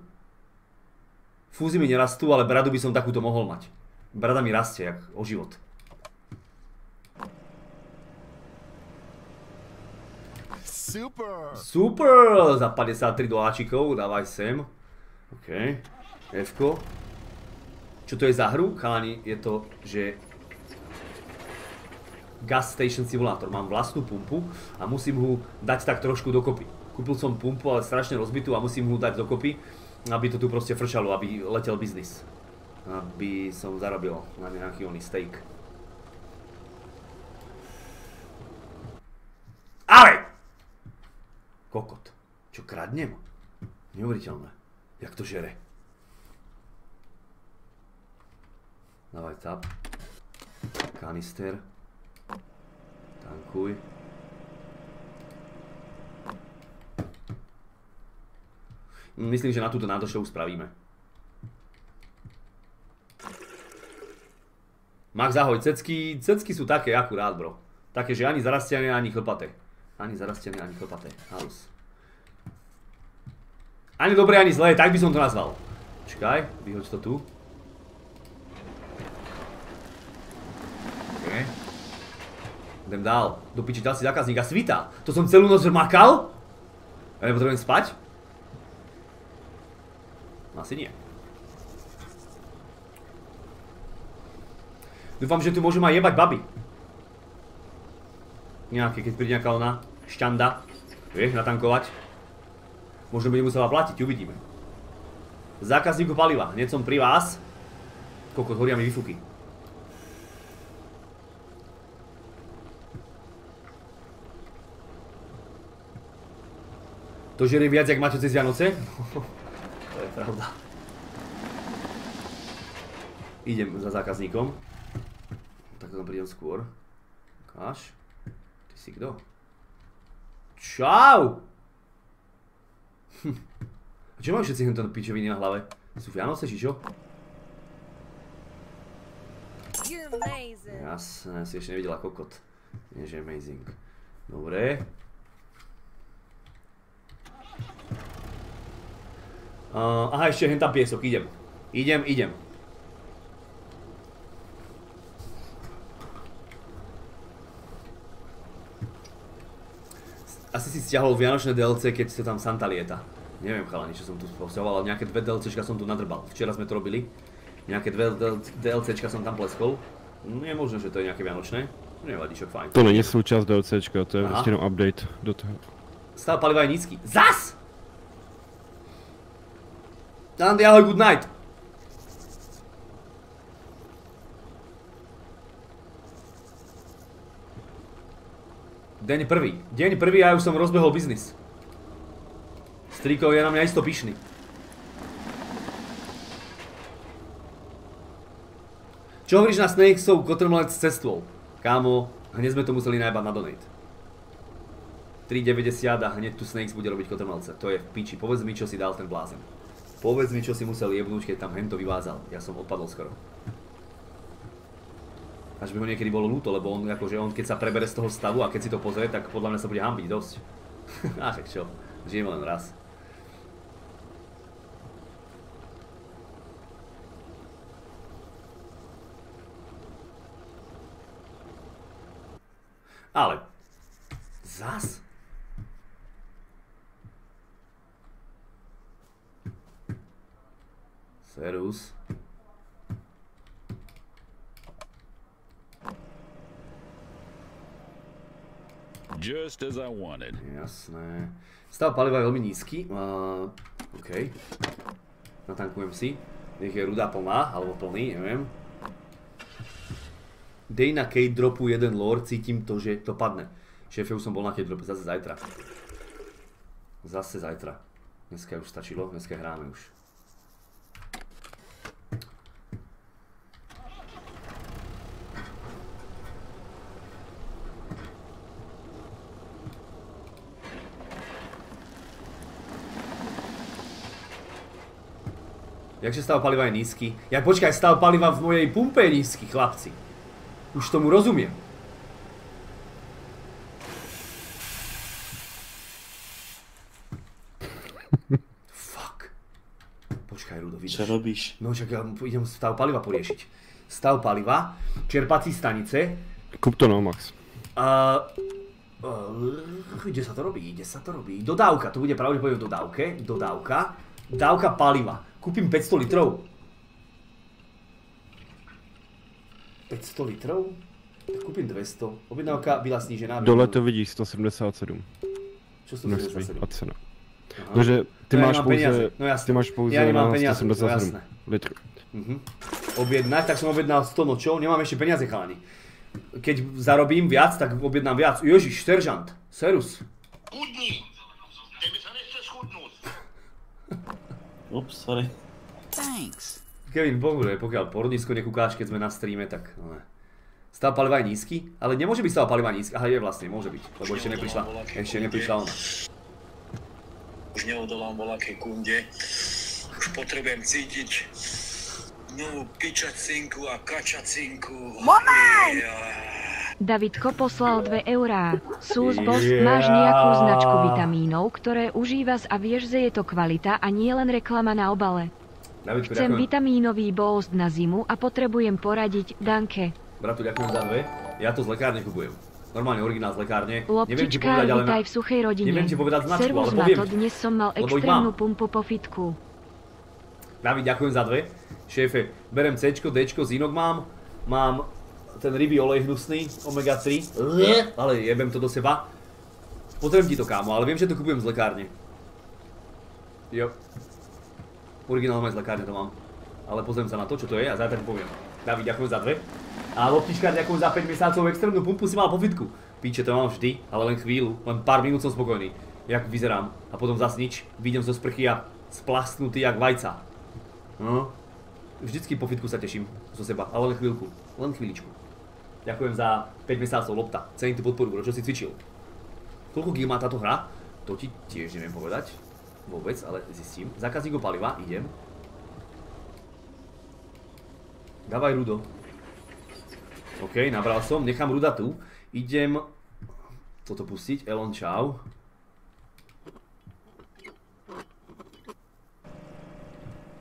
Fúzy mi nerastú, ale bradu by som takúto mohol mať. Brada mi rastie, jak o život. Super! Super! Za 53 doláčikov, dávaj sem. OK. f -ko. Čo to je za hru? Chalani, je to, že Gas Station Simulator. Mám vlastnú pumpu a musím ho dať tak trošku dokopy. Kúpil som pumpu, ale strašne rozbitú a musím ho dať dokopy, aby to tu proste frčalo, aby letel biznis. Aby som zarobil na nejaký oný steak. Ale! Kokot. Čo kradnem? Neuveriteľné. Jak to žere. Dávaj tap. Kanister. Tankuj. Myslím, že na túto nádrž spravíme. Max, ahoj, cecky, cecky sú také akurát, bro. Také, že ani zarastené, ani chlpaté. Ani zarastené, ani chlpaté. Halus. Ani dobré, ani zlé, tak by som to nazval. Čakaj, vyhoď to tu. OK. Idem dál. Do piči, dal si zákazník a svita. To som celú noc makal? Ja nepotrebujem spať? Asi nie. Dúfam, že tu môžem aj jebať baby. Nejaké, keď príde nejaká ona šťanda. Vieš, natankovať. Možno budem musela platiť, uvidíme. Zákazníku paliva, hneď som pri vás. Koľko horia mi vyfúky. To žerie viac, jak máte cez Vianoce? to je pravda. Idem za zákazníkom. Tak to tam prídem skôr. Ukáž. Ty si kto? Čau! Hm. A čo majú všetci hento pičoviny na hlave? Sú Vianoce, či čo? Jasné, si ešte nevidela kokot. Nie, že amazing. Dobre. Uh, aha, ešte hen tam piesok, idem. Idem, idem. Asi si stiahol Vianočné DLC, keď ste tam Santa lieta. Neviem chalani, čo som tu posťahoval, ale nejaké dve DLCčka som tu nadrbal. Včera sme to robili. Nejaké dve DLCčka som tam pleskol. No je možné, že to je nejaké Vianočné. Nevadí, čo fajn. To není súčasť DLCčka, to je jenom update do toho. Stav paliva je nízky. ZAS! Andy, ahoj, good night. Deň prvý. Deň prvý a ja už som rozbehol biznis. Strikov je na mňa isto pyšný. Čo hovoríš na Snakesov kotrmelec s cestvom? Kámo, hneď sme to museli najbať na donate. 3,90 a hneď tu Snakes bude robiť kotrmelce. To je v piči. Povedz mi, čo si dal ten blázen. Povedz mi, čo si musel jebnúť, keď tam hento vyvázal. Ja som odpadol skoro. Až by ho niekedy bolo ľúto, lebo on, akože on keď sa prebere z toho stavu a keď si to pozrie, tak podľa mňa sa bude hambiť dosť. a však čo, žijeme len raz. Ale, zas? Serus. Just as I wanted. Jasné. Stav paliva je veľmi nízky. Uh, OK. Natankujem si. Nech je ruda plná, alebo plný, neviem. Dej na Kate dropu jeden lore, cítim to, že to padne. Šéfe, už som bol na Kate drope, zase zajtra. Zase zajtra. Dneska už stačilo, dneska hráme už. Jakže stav paliva je nízky? Ja počkaj, stav paliva v mojej pumpe je nízky, chlapci. Už tomu rozumiem. Fuck. Počkaj, Rudo, vidíš? Čo robíš? No však ja idem stav paliva poriešiť. Stav paliva, čerpací stanice. Kup to no, Max. Uh, uh, kde sa to robí? Kde sa to robí? Dodávka, to bude pravdepodobne v dodávke. Dodávka. Dávka paliva. Kúpim 500 litrov. 500 litrov? Tak kúpim 200. Objednávka byla snížená. Dole to vidíš, 177. Čo som Množství 77? a cena. Takže ty No máš pouze, peniaze, no jasné. ty máš pouze Ja nemám na peniaze, no 177 jasné. litrů. Mhm. Objednať, tak som objednal 100 nočov, nemám ešte peniaze chalani. Keď zarobím viac, tak objednám viac. Ježiš, seržant, serus. Chudni! Tebe sa nechce schudnúť. Ups, sorry. Thanks. Kevin, bohužiaľ, pokiaľ porodisko nekúkáš, keď sme na streame, tak no ne. Stav paliva je nízky, ale nemôže byť stav paliva nízky. Aha, je vlastne, môže byť, lebo ešte neprišla, ešte neprišla ona. Už neodolám volakej kunde. Už potrebujem cítiť novú pičacinku a kačacinku. Moment! Davidko poslal 2 eurá. Sus boss, Yeah. máš nejakú značku vitamínov, ktoré užívaš a vieš, že je to kvalita a nie len reklama na obale. Davidko, Chcem ďakujem. vitamínový boost na zimu a potrebujem poradiť, Danke. Bratu, ďakujem za dve. Ja to z lekárne kupujem. Normálne originál z lekárne. Neviem ti Loptička, povedať, ale... v suchej rodine. Neviem ti povedať značku, Servus ale poviem to, dnes som mal extrémnu pumpu po fitku. David, ďakujem za dve. Šéfe, berem C, D, zinok mám. Mám ten rybý olej hnusný, omega 3. Ale jebem to do seba. Potrebujem ti to, kámo, ale viem, že to kupujem z lekárne. Jo. Originál aj z lekárne to mám. Ale pozriem sa na to, čo to je a zajtra ti poviem. David, ďakujem za dve. A loptička, ďakujem za 5 mesiacov extrémnu pumpu si mal po fitku. Píče, to mám vždy, ale len chvíľu, len pár minút som spokojný. Jak vyzerám. A potom zas nič, vidím zo sprchy a splastnutý jak vajca. No. Vždycky po fitku sa teším zo seba, ale len chvíľku, len chvíľičku. Ďakujem za 5 mesiacov lopta, cením tú podporu, bro, čo si cvičil. Koľko gig má táto hra? To ti tiež neviem povedať. Vôbec, ale zistím. Zákazníkov paliva, idem. Dávaj Rudo. OK, nabral som, nechám Ruda tu. Idem toto pustiť, Elon čau.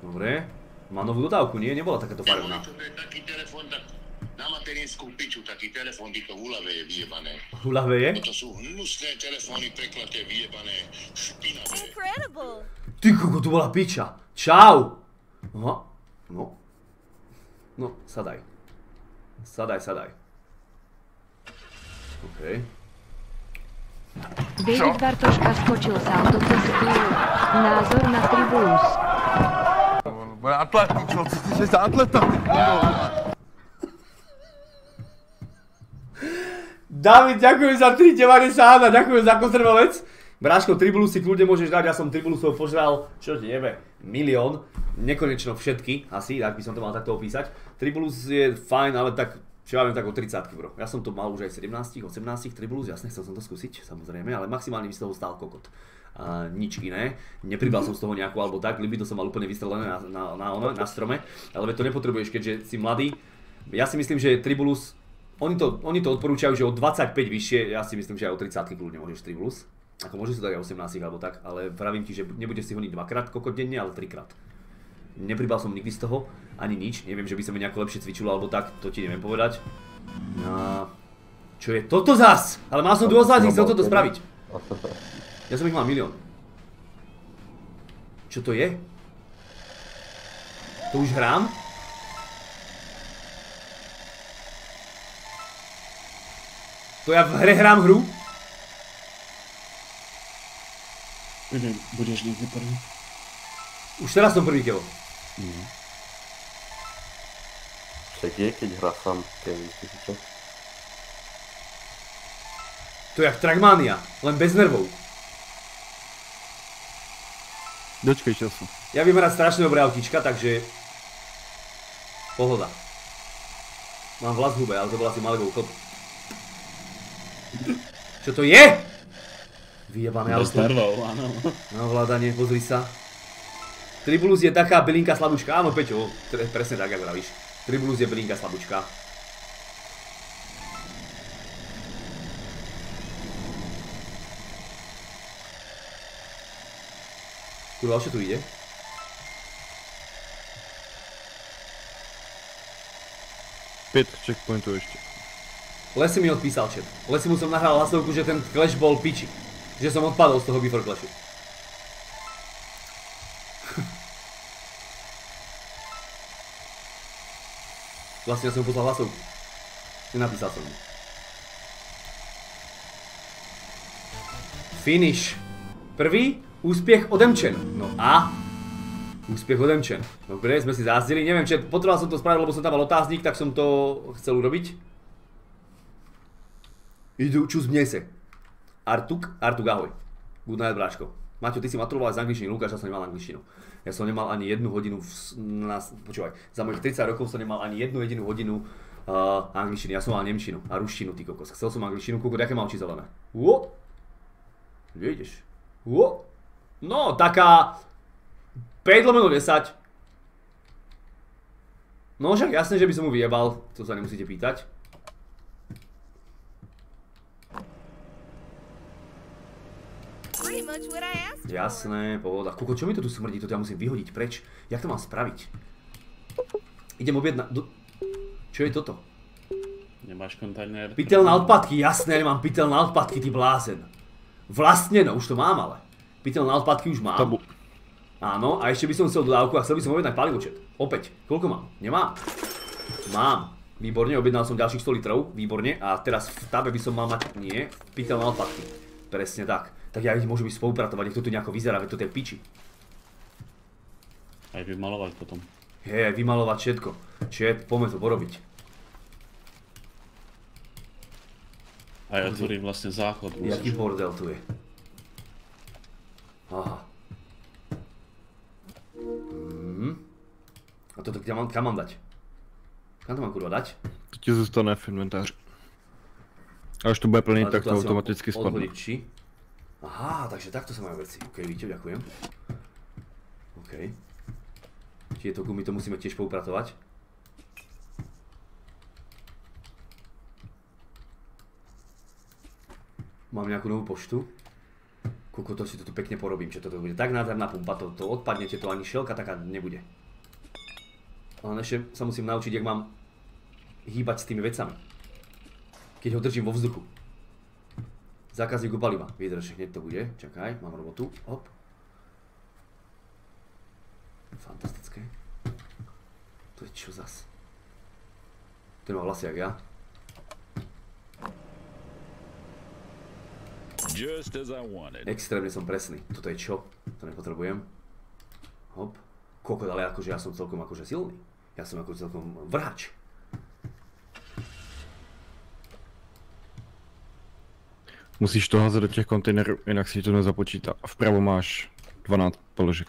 Dobre. Má novú dodávku, nie? Nebola takáto farebná. Taký telefon, tak na materinskú piču, taký telefon, ty to v úlave je vyjebané. Ľave je? To sú hnusné telefóny, preklaté, vyjebané, špinavé. Incredible. Ty koko, tu bola piča. Čau. Aha. No. No, sadaj. Sadaj, sadaj. OK. David Bartoška skočil z auto cez chvíľu. Názor na Tribulus. Bude atleta, čo? Ty jsi za atleta, ty David, ďakujem za 3,90 a ďakujem za konzervovec. Bráško, Tribulus si kľudne môžeš dať, ja som Tribulusov požral, čo ti jebe, milión. Nekonečno všetky, asi, tak by som to mal takto opísať. Tribulus je fajn, ale tak, čo ja viem, tak o 30 bro. Ja som to mal už aj 17, 18, Tribulus, jasne, chcel som to skúsiť, samozrejme, ale maximálne mi z toho stál kokot. A nič iné, nepribral som z toho nejakú alebo tak, libido som mal úplne vystrelené na, na, na, ono, na strome, ale to nepotrebuješ, keďže si mladý. Ja si myslím, že Tribulus oni to, oni to odporúčajú, že od 25 vyššie, ja si myslím, že aj o 30 kľudne môžeš Tribulus. Ako môžeš si dať aj 18 alebo tak, ale vravím ti, že nebudeš si honiť dvakrát kokot denne, ale trikrát. Nepribal som nikdy z toho, ani nič, neviem, že by sa mi nejako lepšie cvičilo alebo tak, to ti neviem povedať. No, čo je toto zas? Ale mal som ozváznik, chcel toto spraviť. Ja som ich mal milión. Čo to je? To už hrám? To ja v hre hrám hru? Bude, budeš niekde prvý. Už teraz som prvý kevo. Však je, keď hrá sám Kevin, ty si čo? To je jak Trackmania, len bez nervov. Dočkej času. Ja viem hrať strašne dobré autíčka, takže... Pohoda. Mám vlas v hube, ale to bol asi Malgov kop. Čo to je? Vyjebané auto. nervov, áno. Na ovládanie, pozri sa. Tribulus je taká bylinka slabúčka, áno Peťo, presne tak, ako vravíš. Tribulus je bylinka slabúčka. Kurva, čo tu ide? Pět checkpointů ještě. Lesi mi odpísal chat. Lesi mu som nahral hlasovku, že ten clash bol piči. Že som odpadol z toho before clashu. Vlastne ja som poslal hlasovku. Nenapísal som mu. Finish. Prvý úspech odemčen. No a? Úspech odemčen. Dobre, sme si zázdili. Neviem, či potreboval som to spraviť, lebo som tam mal otáznik, tak som to chcel urobiť. Idú, čus mnese. Artuk, Artuk ahoj. Good night, bráško. Maťo, ty si maturoval z angličtiny, Lukáš, ja som nemal angličtinu. Ja som nemal ani jednu hodinu, v, na, počúvaj, za mojich 30 rokov som nemal ani jednu jedinú hodinu uh, angličtiny. Ja som mal nemčinu a ruštinu, ty kokos. Chcel som angličtinu, koľko, aké mám číselené? Uo? Kde ideš? Uo? No, taká 5 lomeno 10. No však jasné, že by som mu vyjebal, to sa nemusíte pýtať. Pretty much what I asked. Jasné, pohoda. Kuko, čo mi to tu smrdí? To ja musím vyhodiť preč. Jak to mám spraviť? Idem objednať... Do... Čo je toto? Nemáš kontajner? Pytel na odpadky, jasné, nemám pytel na odpadky, ty blázen. Vlastne, no už to mám ale. Pytel na odpadky už mám. Tabu. Áno, a ešte by som chcel dodávku a chcel by som objednať palivočet. Opäť, koľko mám? Nemám. Mám. Výborne, objednal som ďalších 100 litrov, výborne. A teraz v tabe by som mal mať, nie, pytel na odpadky. Presne tak. Tak ja ich môžem ísť spolupratovať, nech to tu nejako vyzerá, veď toto je piči. Aj vymalovať potom. Hej, vymalovať všetko. Čet, poďme to porobiť. Aj otvorím vlastne záchod. Jaký bordel tu je. Aha. Mhm. A toto kam mám, kam mám dať? Kam to mám kurva dať? To ti zůstane v inventáři. A až to bude plný, Ale tak to automaticky spadne. odhodiť, či? Aha, takže takto sa majú veci. OK, Víťo, ďakujem. OK. Tieto gumy to musíme tiež poupratovať. Mám nejakú novú poštu. Kuko, to si to tu pekne porobím, čo toto bude tak nádherná pumpa, to, to odpadnete, to ani šelka taká nebude. Ale ešte sa musím naučiť, jak mám hýbať s tými vecami. Keď ho držím vo vzduchu. Zákazníku paliva. Vydrž, hneď to bude. Čakaj, mám robotu. Hop. Fantastické. To je čo zas? Ten má vlasy jak ja. Just as I wanted. Extrémne som presný. Toto je čo? To nepotrebujem. Hop. Kokot, ale akože ja som celkom akože silný. Ja som ako celkom vrhač. Musíš to házet do těch kontejnerů, jinak si to nezapočítá. Vpravo máš 12 položek.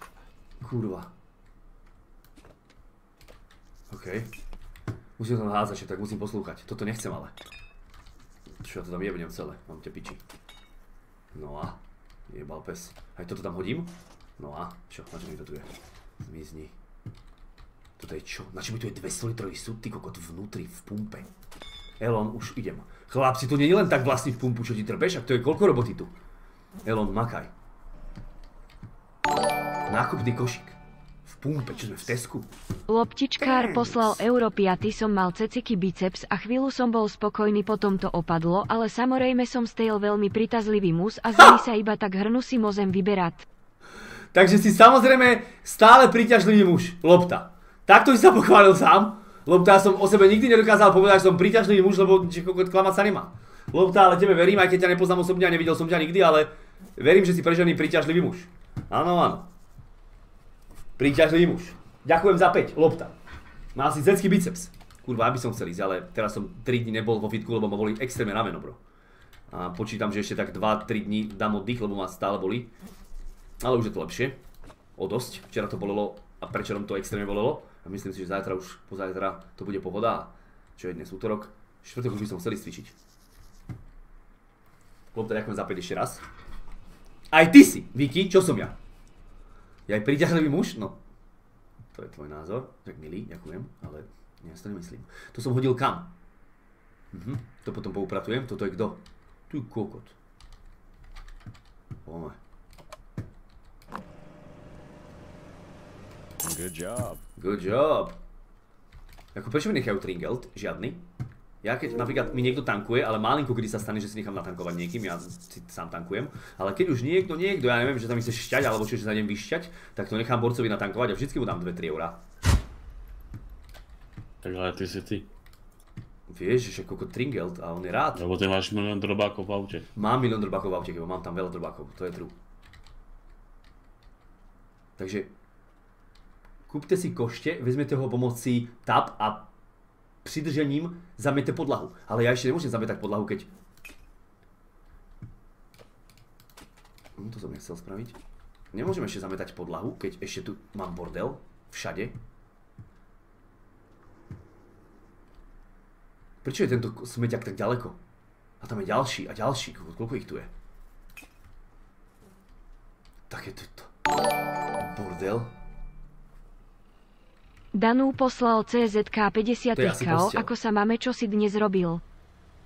Kurva. OK. Musím to házať, tak musím poslúchať. Toto nechcem ale. Čo ja to tam jebnem celé, mám te piči. No a, jebal pes. Aj toto tam hodím? No a, čo, na čo mi to tu je? Zmizni. Toto je čo? Na čo mi tu je 200 litrový súd, ty kokot, vnútri, v pumpe. Elon, už idem. Chlapci, to nie je len tak vlastniť pumpu, čo ti trpeš, ak to je koľko roboty tu. Elon, makaj. Nákupný košík. V pumpe, čo sme v Tesku. Loptičkár poslal Euro 5, som mal ceciky biceps a chvíľu som bol spokojný, potom to opadlo, ale samozrejme som stejl veľmi pritazlivý mus a z nej sa iba tak hrnu si mozem vyberať. Takže si samozrejme stále príťažlivý muž, Lopta. Takto si sa pochválil sám. Lopta, ja som o sebe nikdy nedokázal povedať, že som príťažlivý muž, lebo kokot klamať sa nemá. Lopta, ale tebe verím, aj keď ťa nepoznám osobne a nevidel som ťa nikdy, ale Verím, že si prežený príťažlivý muž. Áno, áno. Príťažlivý muž. Ďakujem za 5, lopta. Má si zecký biceps. Kurva, aby som chcel ísť, ale teraz som 3 dní nebol vo fitku, lebo ma boli extrémne rameno, bro. A počítam, že ešte tak 2-3 dní dám oddych, lebo ma stále boli. Ale už je to lepšie. O dosť. Včera to bolelo a prečerom to extrémne bolelo. A myslím si, že zajtra už, pozajtra to bude pohoda. Čo je dnes útorok? Štvrtok už by som chceli cvičiť. Lopta, ďakujem za 5 ešte raz. Aj ty si, Vicky, čo som ja? Ja aj príťažlivý muž? No, to je tvoj názor, tak milý, ďakujem, ale ja si to nemyslím. To som hodil kam? Mhm, to potom poupratujem, toto je kto? Tu kokot. Ome. Good job. Good job. Ako prečo mi nechajú tringelt? Žiadny? Ja keď napríklad mi niekto tankuje, ale malinko kedy sa stane, že si nechám natankovať niekým, ja si sám tankujem, ale keď už niekto, niekto, ja neviem, že tam chce šťať alebo čo, že sa idem vyšťať, tak to nechám borcovi natankovať a vždycky mu dám 2-3 eurá. Tak ale ty si ty. Vieš, že koľko tringelt a on je rád. Lebo ty máš milión drobákov v aute. Mám milión drobákov v aute, lebo mám tam veľa drobákov, to je true. Takže kúpte si košte, vezmete ho pomocí tab a přidržením zamiete podlahu. Ale ja ešte nemôžem zamietať podlahu, keď... Hm, to som nechcel spraviť. Nemôžem ešte zamietať podlahu, keď ešte tu mám bordel. Všade. Prečo je tento smeťak tak ďaleko? A tam je ďalší a ďalší. Koľko ich tu je? Tak je to. Bordel. Danú poslal CZK 55 To je asi KO, postel. ako sa máme, čo si dnes robil.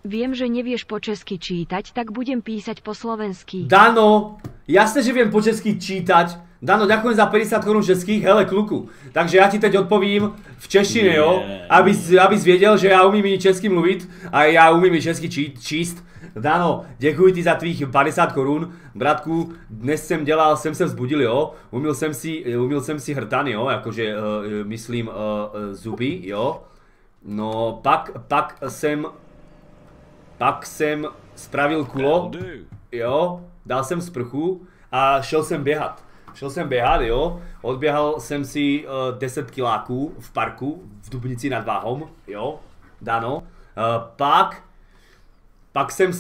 Viem, že nevieš po česky čítať, tak budem písať po slovensky. Dano, jasne, že viem po česky čítať. Dano, ďakujem za 50 korún českých, hele kluku. Takže ja ti teď odpovím v češtine, jo, aby, aby věděl, že já umím i česky mluvit a já umím i česky či, číst. Dano, děkuji ti za tvých 50 korun. Bratku, dnes jsem dělal, jsem se vzbudil, jo. Umil jsem si, umil jsem si hrtan, jo, jakože uh, myslím uh, zuby, jo. No, pak, pak jsem, pak jsem spravil kulo, jo, dal jsem sprchu a šel jsem běhat. Šel jsem běhat, jo, odběhal jsem si uh, 10 kiláků v parku v Dubnici nad Váhom, jo, Dano. Uh, pak, pak jsem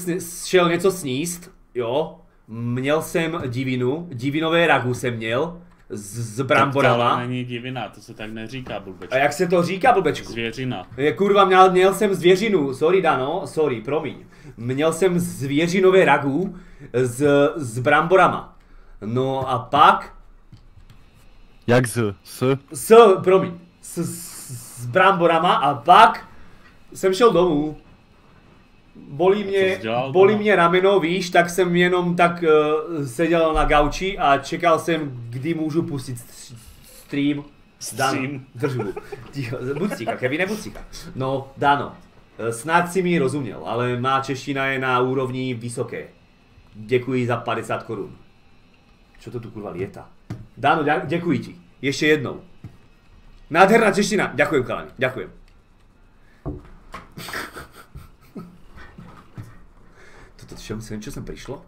šel něco sníst, jo, měl jsem divinu, divinové ragu jsem měl, s, s To bramborama. není divina, to se tak neříká, blbečku. A jak se to říká, blbečku? Zvěřina. Je, kurva, měl, měl jsem zvěřinu, sorry Dano, sorry, promiň. Měl jsem zvěřinové ragu s, s bramborama. No a pak, Jak z? S? s, promiň, s, s, s bramborama a pak jsem šel domů. Bolí dělal bolí doma? mě rameno, víš, tak jsem jenom tak uh, seděl na gauči a čekal jsem, kdy můžu pustit s- stream. Stream. držu. Ticho, buď ticha, Kevine, buď ticha. No, Dano, eh, snad si mi rozuměl, ale má čeština je na úrovni vysoké. Děkuji za 50 korun. Čo to tu kurva lieta? Dano, děkuji ti. Ještě jednou. Nádherná čeština. Ďakujem, chalani. Ďakujem. Toto čo, myslím, čo sem prišlo?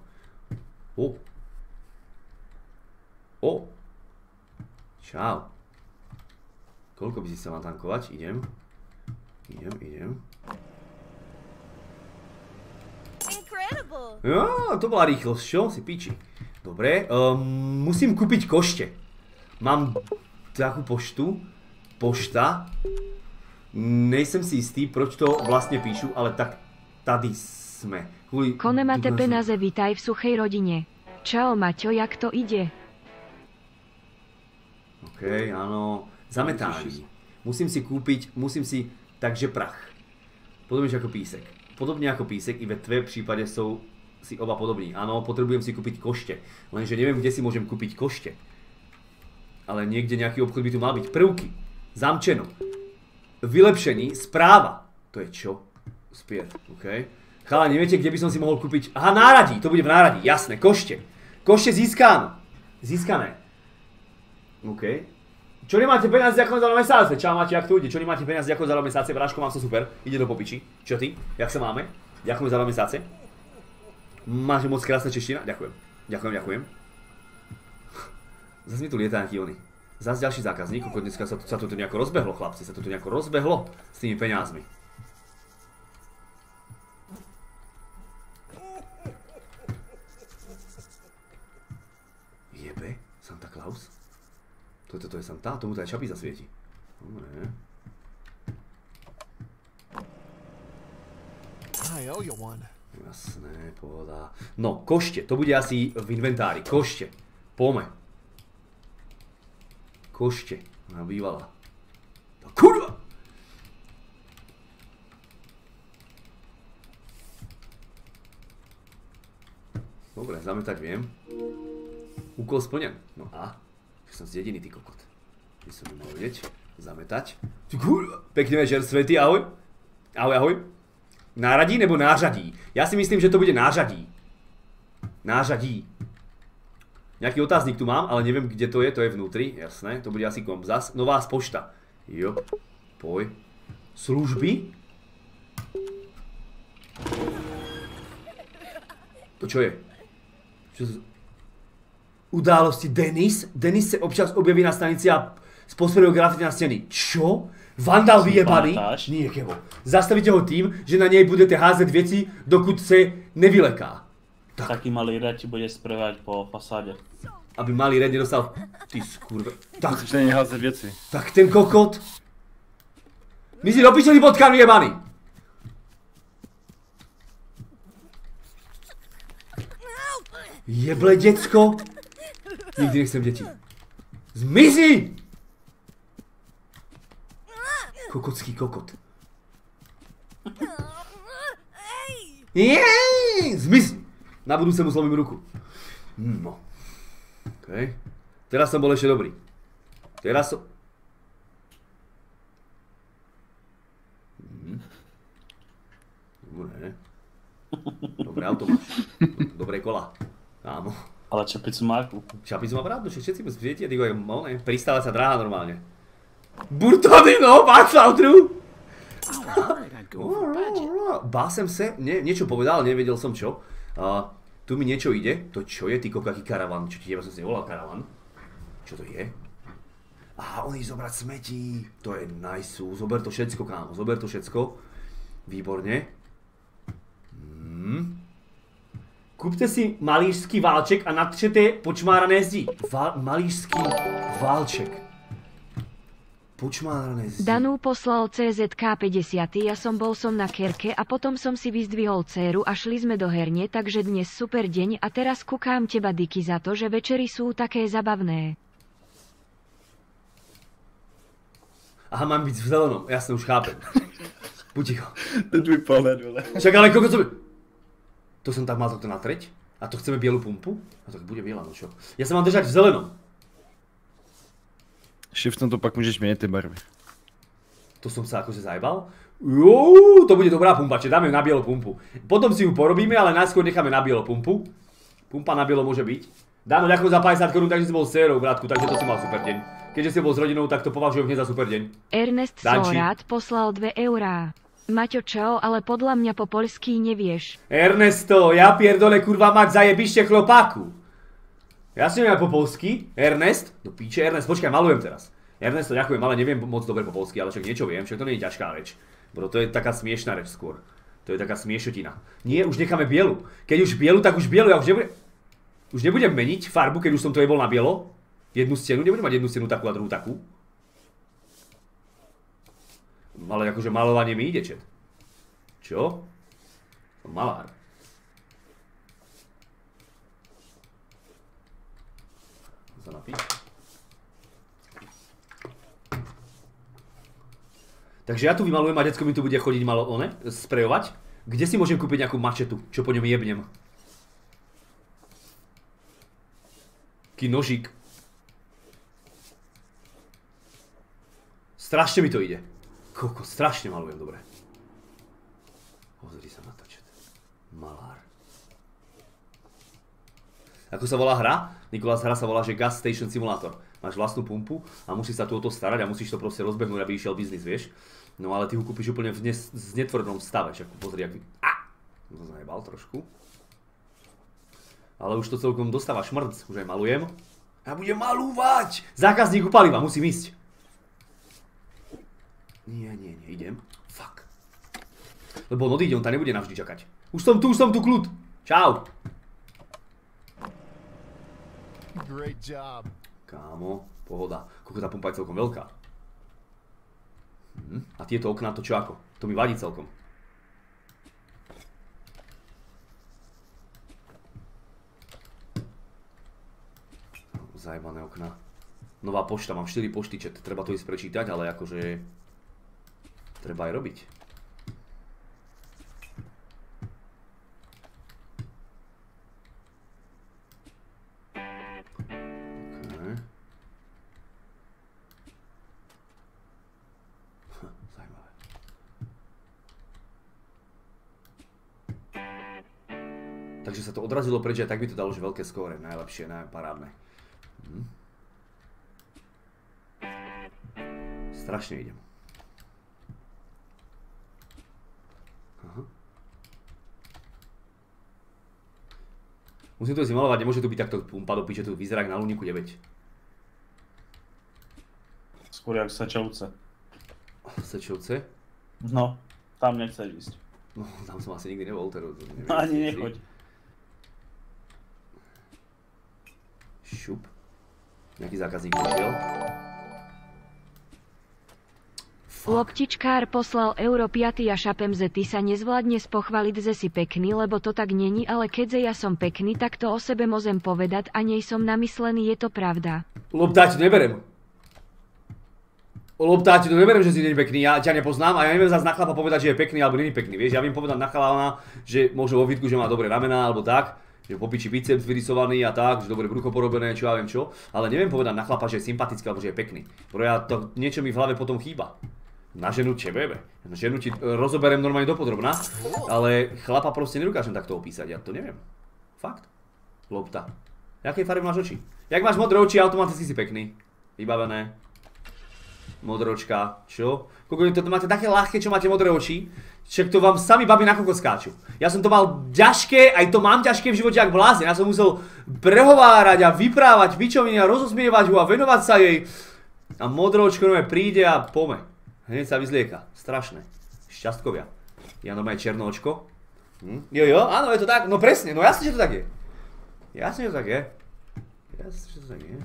O. O. Čau. Koľko by si chcel natankovať? Idem. Idem, idem. Incredible. Jo, to bola rýchlosť, čo? Si piči. Dobre, um, musím kúpiť košte. Mám takú poštu. Pošta. Nejsem si istý, proč to vlastne píšu, ale tak tady sme. Kvôli... Konemate penaze, vitaj v suchej rodine. Čau Maťo, jak to ide? OK, áno. Zametání. Musím si kúpiť, musím si, takže prach. Podobne ako písek. Podobne ako písek, i ve tvé případe sú si oba podobní. Áno, potrebujem si kúpiť košte. Lenže neviem, kde si môžem kúpiť košte. Ale niekde nejaký obchod by tu mal byť. Prvky. Zamčeno. Vylepšení. Správa. To je čo? Spier. OK. Chala, neviete, kde by som si mohol kúpiť... Aha, náradí. To bude v náradí. Jasné. Košte. Košte získáno. Získané. OK. Čo nemáte peniaze, ďakujem za nové mesiace. Čau, máte, jak to ide? Čo nemáte peniaze, ďakujem za nové. Vráško, mám sa super. Ide do popiči. Čo ty? Jak sa máme? Ďakujem za nové mesiace. Máš moc krásna čeština? Ďakujem. Ďakujem, ďakujem. Zase mi tu lieta nejaký ony. Zase ďalší zákazník, ako dneska sa, sa to tu nejako rozbehlo, chlapci, sa to tu nejako rozbehlo s tými peniazmi. Toto to je Santa, tomu to aj čapí zasvieti. Dobre. One. Jasné, pohoda. No, košte, to bude asi v inventári. Košte. Pome. Košte. Ona bývala. No kurva! Dobre, zametať viem. Úkol splnen. No a? Že som z ty kokot. By som nemal vedieť. Zametať. Ty kurva! Pekný večer, Svety, ahoj. Ahoj, ahoj. Náradí nebo nářadí? Já si myslím, že to bude nářadí. Nářadí. Nějaký otázník tu mám, ale nevím, kde to je, to je vnútri, jasné, to bude asi komp. Zas, nová pošta. Jo, poj. Služby? To čo je? Čo. Události Denis? Denis se občas objeví na stanici a spôsobuje grafity na steny. Čo? Vandal vyjebaný? Nie, kebo. Zastavíte ho tým, že na nej budete házet věci, dokud se nevyleká. Tak. Taký malý red ti bude sprevať po fasáde. Aby malý red nedostal... Ty skurve... Tak, Musíš na něj házet věci. tak ten kokot... My si dopíšeli potkan vyjebaný. Jeble děcko. Nikdy nechcem děti. Zmizi! Kokotský kokot. Jej, zmiz! Na budúce mu zlomím ruku. No. OK. Teraz som bol ešte dobrý. Teraz som... Hm. Dobre. Auto máš. Dobré kola. Áno. Ale čapicu má akú? Čapicu má pravdu, že všetci viete, digo je ne, pristávať sa dráha normálne. Burtony, no, Václav True! Básem se, nie, niečo povedal, nevedel som čo. Uh, tu mi niečo ide, to čo je, ty kokaký karavan, čo ti teba som si nevolal karavan. Čo to je? Aha, on ide zobrať smetí, to je nice, zober to všetko, kámo, zober to všetko. Výborne. Hmm. Kúpte si malířský válček a natřete počmárané zdi. Va- malířský válček. Počmárané zdi. Danú poslal CZK 50, ja som bol som na kerke a potom som si vyzdvihol céru a šli sme do herne, takže dnes super deň a teraz kúkám teba Diky za to, že večery sú také zabavné. Aha, mám byť v zelenom, jasne, už chápem. Buď ticho. Ten tvůj pohled, vole. Však ale koľko som... To som tak mal toto natreť? A to chceme bielu pumpu? A tak bude biela, no čo? Ja sa mám držať v zelenom. Shiftom to pak můžeš měnit ty barvy. To som sa akože zajbal. Uuu, to bude dobrá pumpa, čiže dáme ju na bielu pumpu. Potom si ju porobíme, ale najskôr necháme na bielu pumpu. Pumpa na bielo môže byť. Dáno, ďakujem za 50 korún, takže si bol s dcerou, bratku, takže to si mal super deň. Keďže si bol s rodinou, tak to považujem hneď za super deň. Ernest Danči. Poslal 2 eurá. Maťo čau, ale podľa mňa po poľský nevieš. Ernesto, ja pierdole kurva mať zajebište chlopáku. Ja si neviem po polsky. Ernest? Do píče, Ernest, počkaj, malujem teraz. Ernesto, ďakujem, ale neviem moc dobre po polsky, ale však niečo viem, však to nie je ťažká reč. Bro, to je taká smiešná reč skôr. To je taká smiešotina. Nie, už necháme bielu. Keď už bielu, tak už bielu, ja už nebudem... Už nebudem meniť farbu, keď už som to jebol na bielo. Jednu stenu, nebudem mať jednu stenu takú a druhú takú. Ale akože malovanie mi ide, čet. Čo? Som malár. Sa napiť. Takže ja tu vymalujem a decko mi tu bude chodiť malo one, sprejovať. Kde si môžem kúpiť nejakú mačetu, čo po ňom jebnem? Taký nožík. Strašne mi to ide. Koko, strašne malujem dobre. Pozri sa na to, čet. Malár. Ako sa volá hra? Nikolás hra sa volá, že Gas Station Simulator. Máš vlastnú pumpu a musíš sa tu o to starať a musíš to proste rozbehnúť, aby išiel biznis, vieš? No ale ty ho kúpiš úplne v znetvrdnom stave, však pozri, ak... Á! No to zajebal trošku. Ale už to celkom dostáva šmrc, už aj malujem. Ja budem malúvať! Zákazník u paliva, musím ísť. Nie, nie, nie, idem. Fuck. Lebo on odíde, on tam nebude navždy čakať. Už som tu, už som tu, kľud. Čau. Great job. Kámo, pohoda. Koľko tá pumpa je celkom veľká. Hm. A tieto okná, to čo ako? To mi vadí celkom. Zajebané okná. Nová pošta, mám 4 poštičet, treba to ísť prečítať, ale akože... Treba aj robiť. Zajímavé. Takže sa to odrazilo preč, aj tak by to dalo, že veľké skóre, najlepšie, najparádne. Hm. Strašne idem. Aha. Musím to zimalovať, nemôže tu byť takto pumpa do piče, tu vyzerá na Luniku 9. Skôr jak Sečovce. Sečovce? No, tam nechceš ísť. No, tam som asi nikdy nebol, to neviem. Ani si- nechoď. Šup. Nejaký zákazník prišiel. Loptičkár poslal euro 5 a šapem, že ty sa nezvládne spochvaliť, že si pekný, lebo to tak není, ale keďže ja som pekný, tak to o sebe môžem povedať a nej som namyslený, je to pravda. Loptáči to neberem. Loptáči to neberem, že si není pekný, ja ťa nepoznám a ja neviem zase na chlapa povedať, že je pekný alebo není pekný, vieš, ja viem povedať na chalana, že môže vo vidku, že má dobré ramená alebo tak, že popiči biceps vyrysovaný a tak, že dobre brucho porobené, čo ja viem čo, ale neviem povedať na chlapa, že je sympatický alebo že je pekný. Pro ja to niečo mi v hlave potom chýba. Na ženu čebebe. Na ženu ti rozoberiem normálne dopodrobná, ale chlapa proste nedokážem takto opísať, ja to neviem. Fakt. Lopta. Jakej farby máš oči? Jak máš modré oči, automaticky si pekný. Vybavené. Modročka, čo? Koľko to máte také ľahké, čo máte modré oči, však to vám sami babi na koko skáču. Ja som to mal ťažké, aj to mám ťažké v živote, jak blázen. Ja som musel prehovárať a vyprávať pičoviny a rozosmievať ho a venovať sa jej. A modročko normálne príde a pome. Hneď sa vyzlieka. Strašné. Šťastkovia. Ja normálne černoočko. Hm? Jo, jo, áno, je to tak. No presne, no jasne, že to tak je. Jasne, že to tak je. Jasne, že to tak je.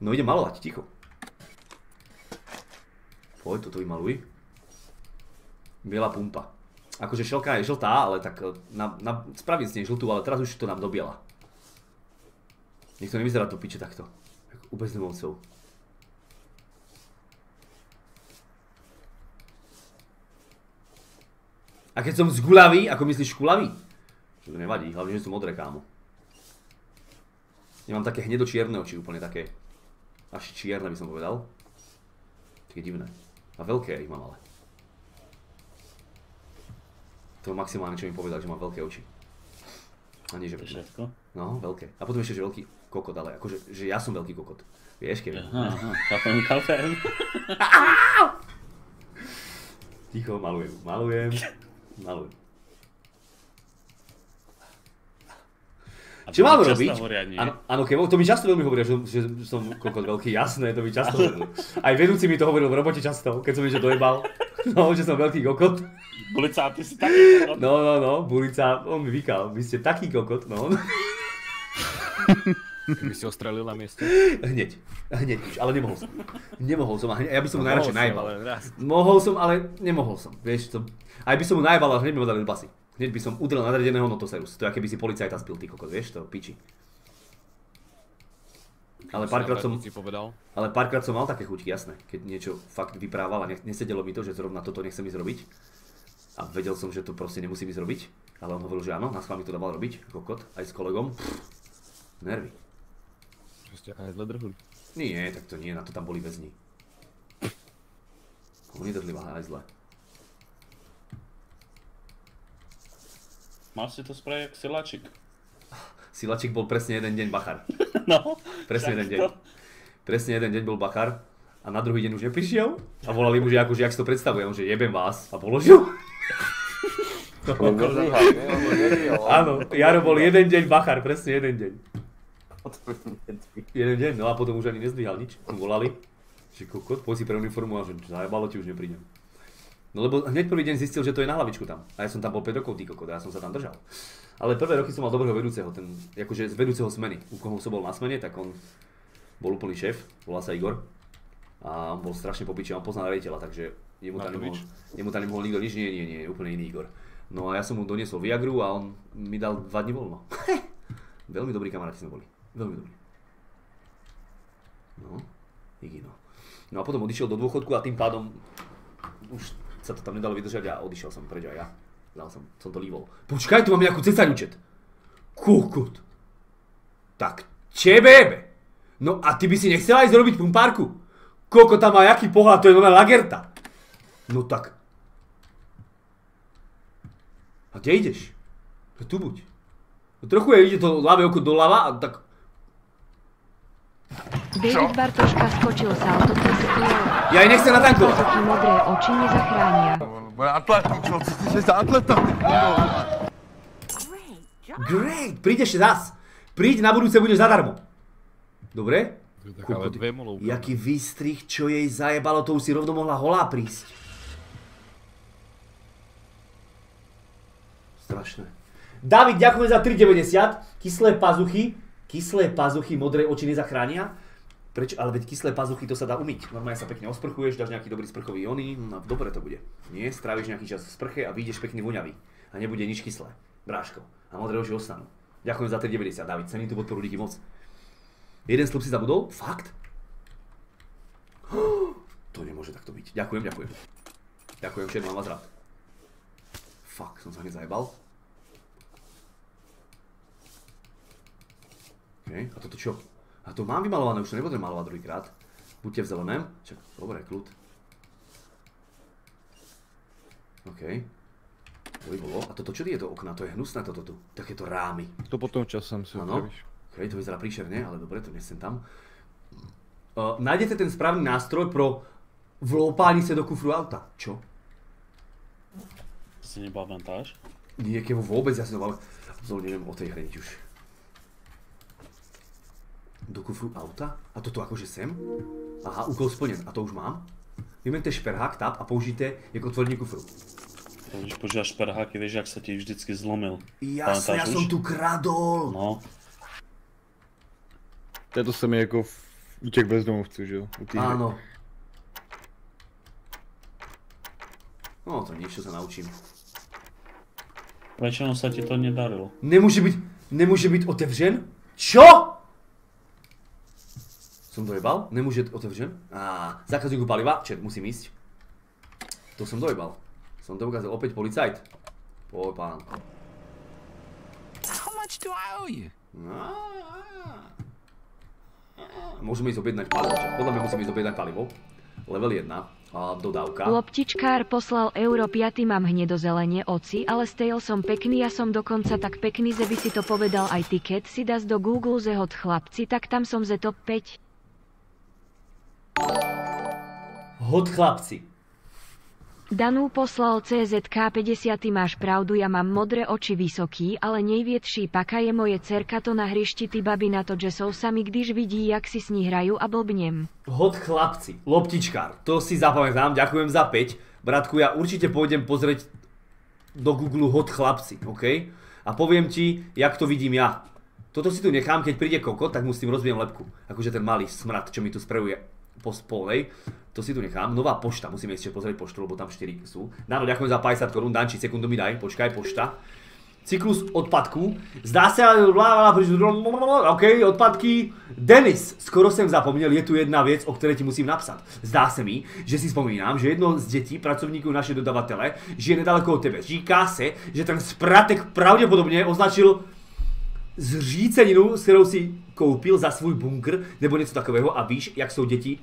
No idem malovať, ticho. Poď, toto vymaluj. Biela pumpa. Akože šelka je žltá, ale tak e, na, na, spravím s nej žltú, ale teraz už to nám dobiela. Nech to nevyzerá to piče takto. Jak u bezdomovcov. A keď som zgulavý, ako myslíš škulavý? To nevadí, hlavne, že sú modré, kámo. Nemám také hnedočierne oči, úplne také. Až čierne by som povedal. Také divné. A veľké ich mám ale. To maximálne, čo mi povedal, že mám veľké oči. A nie, že veľké. Všetko? No, veľké. A potom ešte, že veľký kokot, ale akože, že ja som veľký kokot. Vieš, Kevin? Aha, aha, chápem, chápem. Ticho, malujem, malujem, A Čo mám robiť? Áno, áno, to mi často veľmi hovoria, že, že som kokot veľký, jasné, to mi často hovoril. Aj vedúci mi to hovoril v robote často, keď som niečo dojebal. No, že som veľký kokot. Bulica, ty si taký kokot. No, no, no, Bulica, on mi vykal, vy ste taký kokot, no. By si ostrelil na mieste? Hneď, hneď už, ale nemohol som. Nemohol som, a ja by som No, najradšej najbal. Mohol som, ale nemohol som, vieš to. Aj by som mu najbal, ale hneď by mu dali do basy. Hneď by som udrel nadradeného notoserus. To je, aké by si policajta spil, ty kokot, vieš to, piči. Ale párkrát som, ale párkrát som mal také chuťky, jasné. Keď niečo fakt vyprával a ne, nesedelo mi to, že zrovna toto nechcem ísť robiť. A vedel som, že to proste nemusím ísť robiť. Ale on hovoril, že áno, nás mi to dával robiť, kokot, aj s kolegom. Pff, nervy. Ste aj zle drhli. Nie, tak to nie, na to tam boli väzni. Oni drhli aj zle. Mal si to spraviť jak silačik. Silačik bol presne jeden deň bachar. No, Presne jeden deň. to. Presne jeden deň bol bachar a na druhý deň už neprišiel a volali mu, že akože jak si to predstavuje, on že jebem vás a položil. Áno, Jaro bol jeden deň bachar, presne jeden deň. Jeden deň, no a potom už ani nezdvíhal nič. Volali, že kokot, poď si pre uniformu a že zajebalo ti už neprídem. No lebo hneď prvý deň zistil, že to je na hlavičku tam. A ja som tam bol 5 rokov, ty kokot, ja som sa tam držal. Ale prvé roky som mal dobrého vedúceho, ten, akože z vedúceho smeny. U koho som bol na smene, tak on bol úplný šéf, volá sa Igor. A on bol strašne popičný, on poznal riaditeľa, takže jemu tam, nemohol, jemu tam nemohol nikto nič, nie, nie, nie, úplne iný Igor. No a ja som mu doniesol Viagru a on mi dal 2 dní voľno. Veľmi dobrí kamaráti sme boli. Veľmi dobrí. No, Iggy no. No a potom odišiel do dôchodku a tým pádom už sa to tam nedalo vydržať a odišiel som preč aj ja. Dal som, som to lívol. Počkaj, tu mám nejakú cesaňučet. Kukut. Tak čebebe. No a ty by si nechcela ísť robiť pumpárku? Koľko tam má jaký pohľad, to je nové lagerta. No tak. A kde ideš? No tu buď. No trochu je, ide to ľavé oko doľava a tak... David Bartoška skočil salto cez kôl. Ja aj nechcem natankovať. Potoky modré oči nezachránia. Bude atleta, čo? Ty si atleta. Great, prídeš zas. Príď na budúce, budeš zadarmo. Dobre? Jaký výstrih, čo jej zajebalo, to už si rovno mohla holá prísť. Strašné. David, ďakujem za 3,90. Kyslé pazuchy. Kyslé pazuchy, modré oči nezachránia. Prečo? Ale veď kyslé pazuchy, to sa dá umyť. Normálne sa pekne osprchuješ, dáš nejaký dobrý sprchový oný, no dobre to bude. Nie, stráviš nejaký čas v sprche a vyjdeš pekný voňavý. A nebude nič kyslé. Bráško. A modré oči ostanú. Ďakujem za 3,90. David, cením tú podporu díky moc. Jeden slub si zabudol? Fakt? To nemôže takto byť. Ďakujem, ďakujem. Ďakujem, všetko mám vás rád. Fuck, som sa hneď zajebal. OK, a toto čo? A to mám vymalované, už to nebudem malovať druhýkrát. Buďte v zeleném. Čak, dobre, kľud. OK. To by bolo. A toto čo je to okna? To je hnusné toto tu. Takéto rámy. To potom časem si Áno. opravíš. OK, to vyzerá príšerne, ale dobre, to nesem tam. Uh, nájdete ten správny nástroj pro vlopání sa do kufru auta. Čo? To si nebola vantáž? Niekému vôbec, ja som ale absolútne neviem o tej hre nič už. Do kufru auta? A toto akože sem? Aha, úkol splnen. A to už mám? Vymente šperhák, tab a použijte jako otvorenie kufru. Když používáš šperháky, vieš, jak sa ti vždycky zlomil. Jasne, ja som tu kradol. No, To se mi jako v, u těch bezdomovců, že jo? Áno. No, to niečo sa naučím. väčšinou sa ti to nedarilo. Nemôže byť, nemôže byť otevřen? Čo? Som dojebal? Nemôže byť otevřen? Á, zákazníku paliva, čet, musím ísť. To som dojebal. Som to ukázal opäť policajt. Poj, pán. How much do I owe you? Môžeme ísť objednať palivo. Podľa mňa musíme ísť objednať palivo. Level 1. A dodávka. Loptičkár poslal euro 5, mám hnedozelenie oci, ale stejl som pekný a som dokonca tak pekný, že by si to povedal aj ty, keď si das do Google ze hod chlapci, tak tam som ze top 5. Hod chlapci. Danú poslal CZK 50 máš pravdu, ja mám modré oči vysoký, ale největší paka je moje cerka to na hrišti ty babi na to, že jsou sami, když vidí, jak si s ní hraju a blbnem. Hod chlapci, loptičkár, to si zapamätám, ďakujem za 5. Bratku, ja určite pôjdem pozrieť do Google hod chlapci, OK? A poviem ti, jak to vidím ja. Toto si tu nechám, keď príde kokot, tak mu s tým rozbijem lepku. Akože ten malý smrad, čo mi tu spravuje po spolej. To si tu nechám. Nová pošta, musíme ešte pozrieť poštu, lebo tam 4 sú. Dáno, ďakujem za 50 korún, Danči, sekundu mi daj, počkaj, pošta. Cyklus odpadku. Zdá sa, OK, odpadky. Denis, skoro som zapomněl, je tu jedna věc, o které ti musím napsat. Zdá se mi, že si vzpomínám, že jedno z dětí, pracovníků naše dodavatele, žije nedaleko od tebe. Říká se, že ten spratek pravděpodobně označil zříceninu, s kterou si koupil za svůj bunkr, nebo něco takového a víš, jak jsou děti,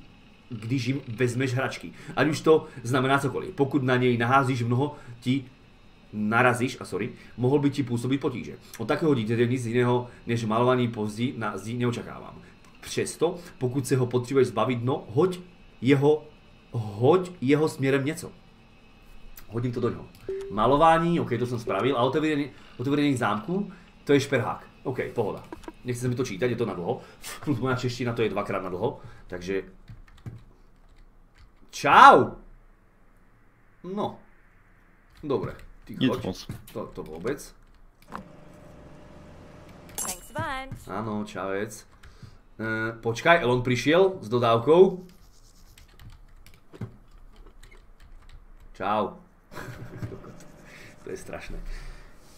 když jim vezmeš hračky. Ať už to znamená cokoliv. Pokud na něj naházíš mnoho, ti narazíš, a sorry, mohl by ti působit potíže. Od takého dítěte nic jiného než malovaný pozdí na zdi neočekávám. Přesto, pokud se ho potřebuješ zbavit, no, hoď jeho, hoď jeho směrem něco. Hodím to do ňoho. Malování, OK, to som spravil. A otvorenie, otvorenie zámku, to je šperhák. OK, pohoda. Nechce sa mi to čítať, je to na dlho. Plus moja čeština to je dvakrát na dlho. Takže... Čau! No. Dobre. Ty choď. moc. To, to vôbec. Áno, čavec. E, počkaj, Elon prišiel s dodávkou. Čau. to je strašné.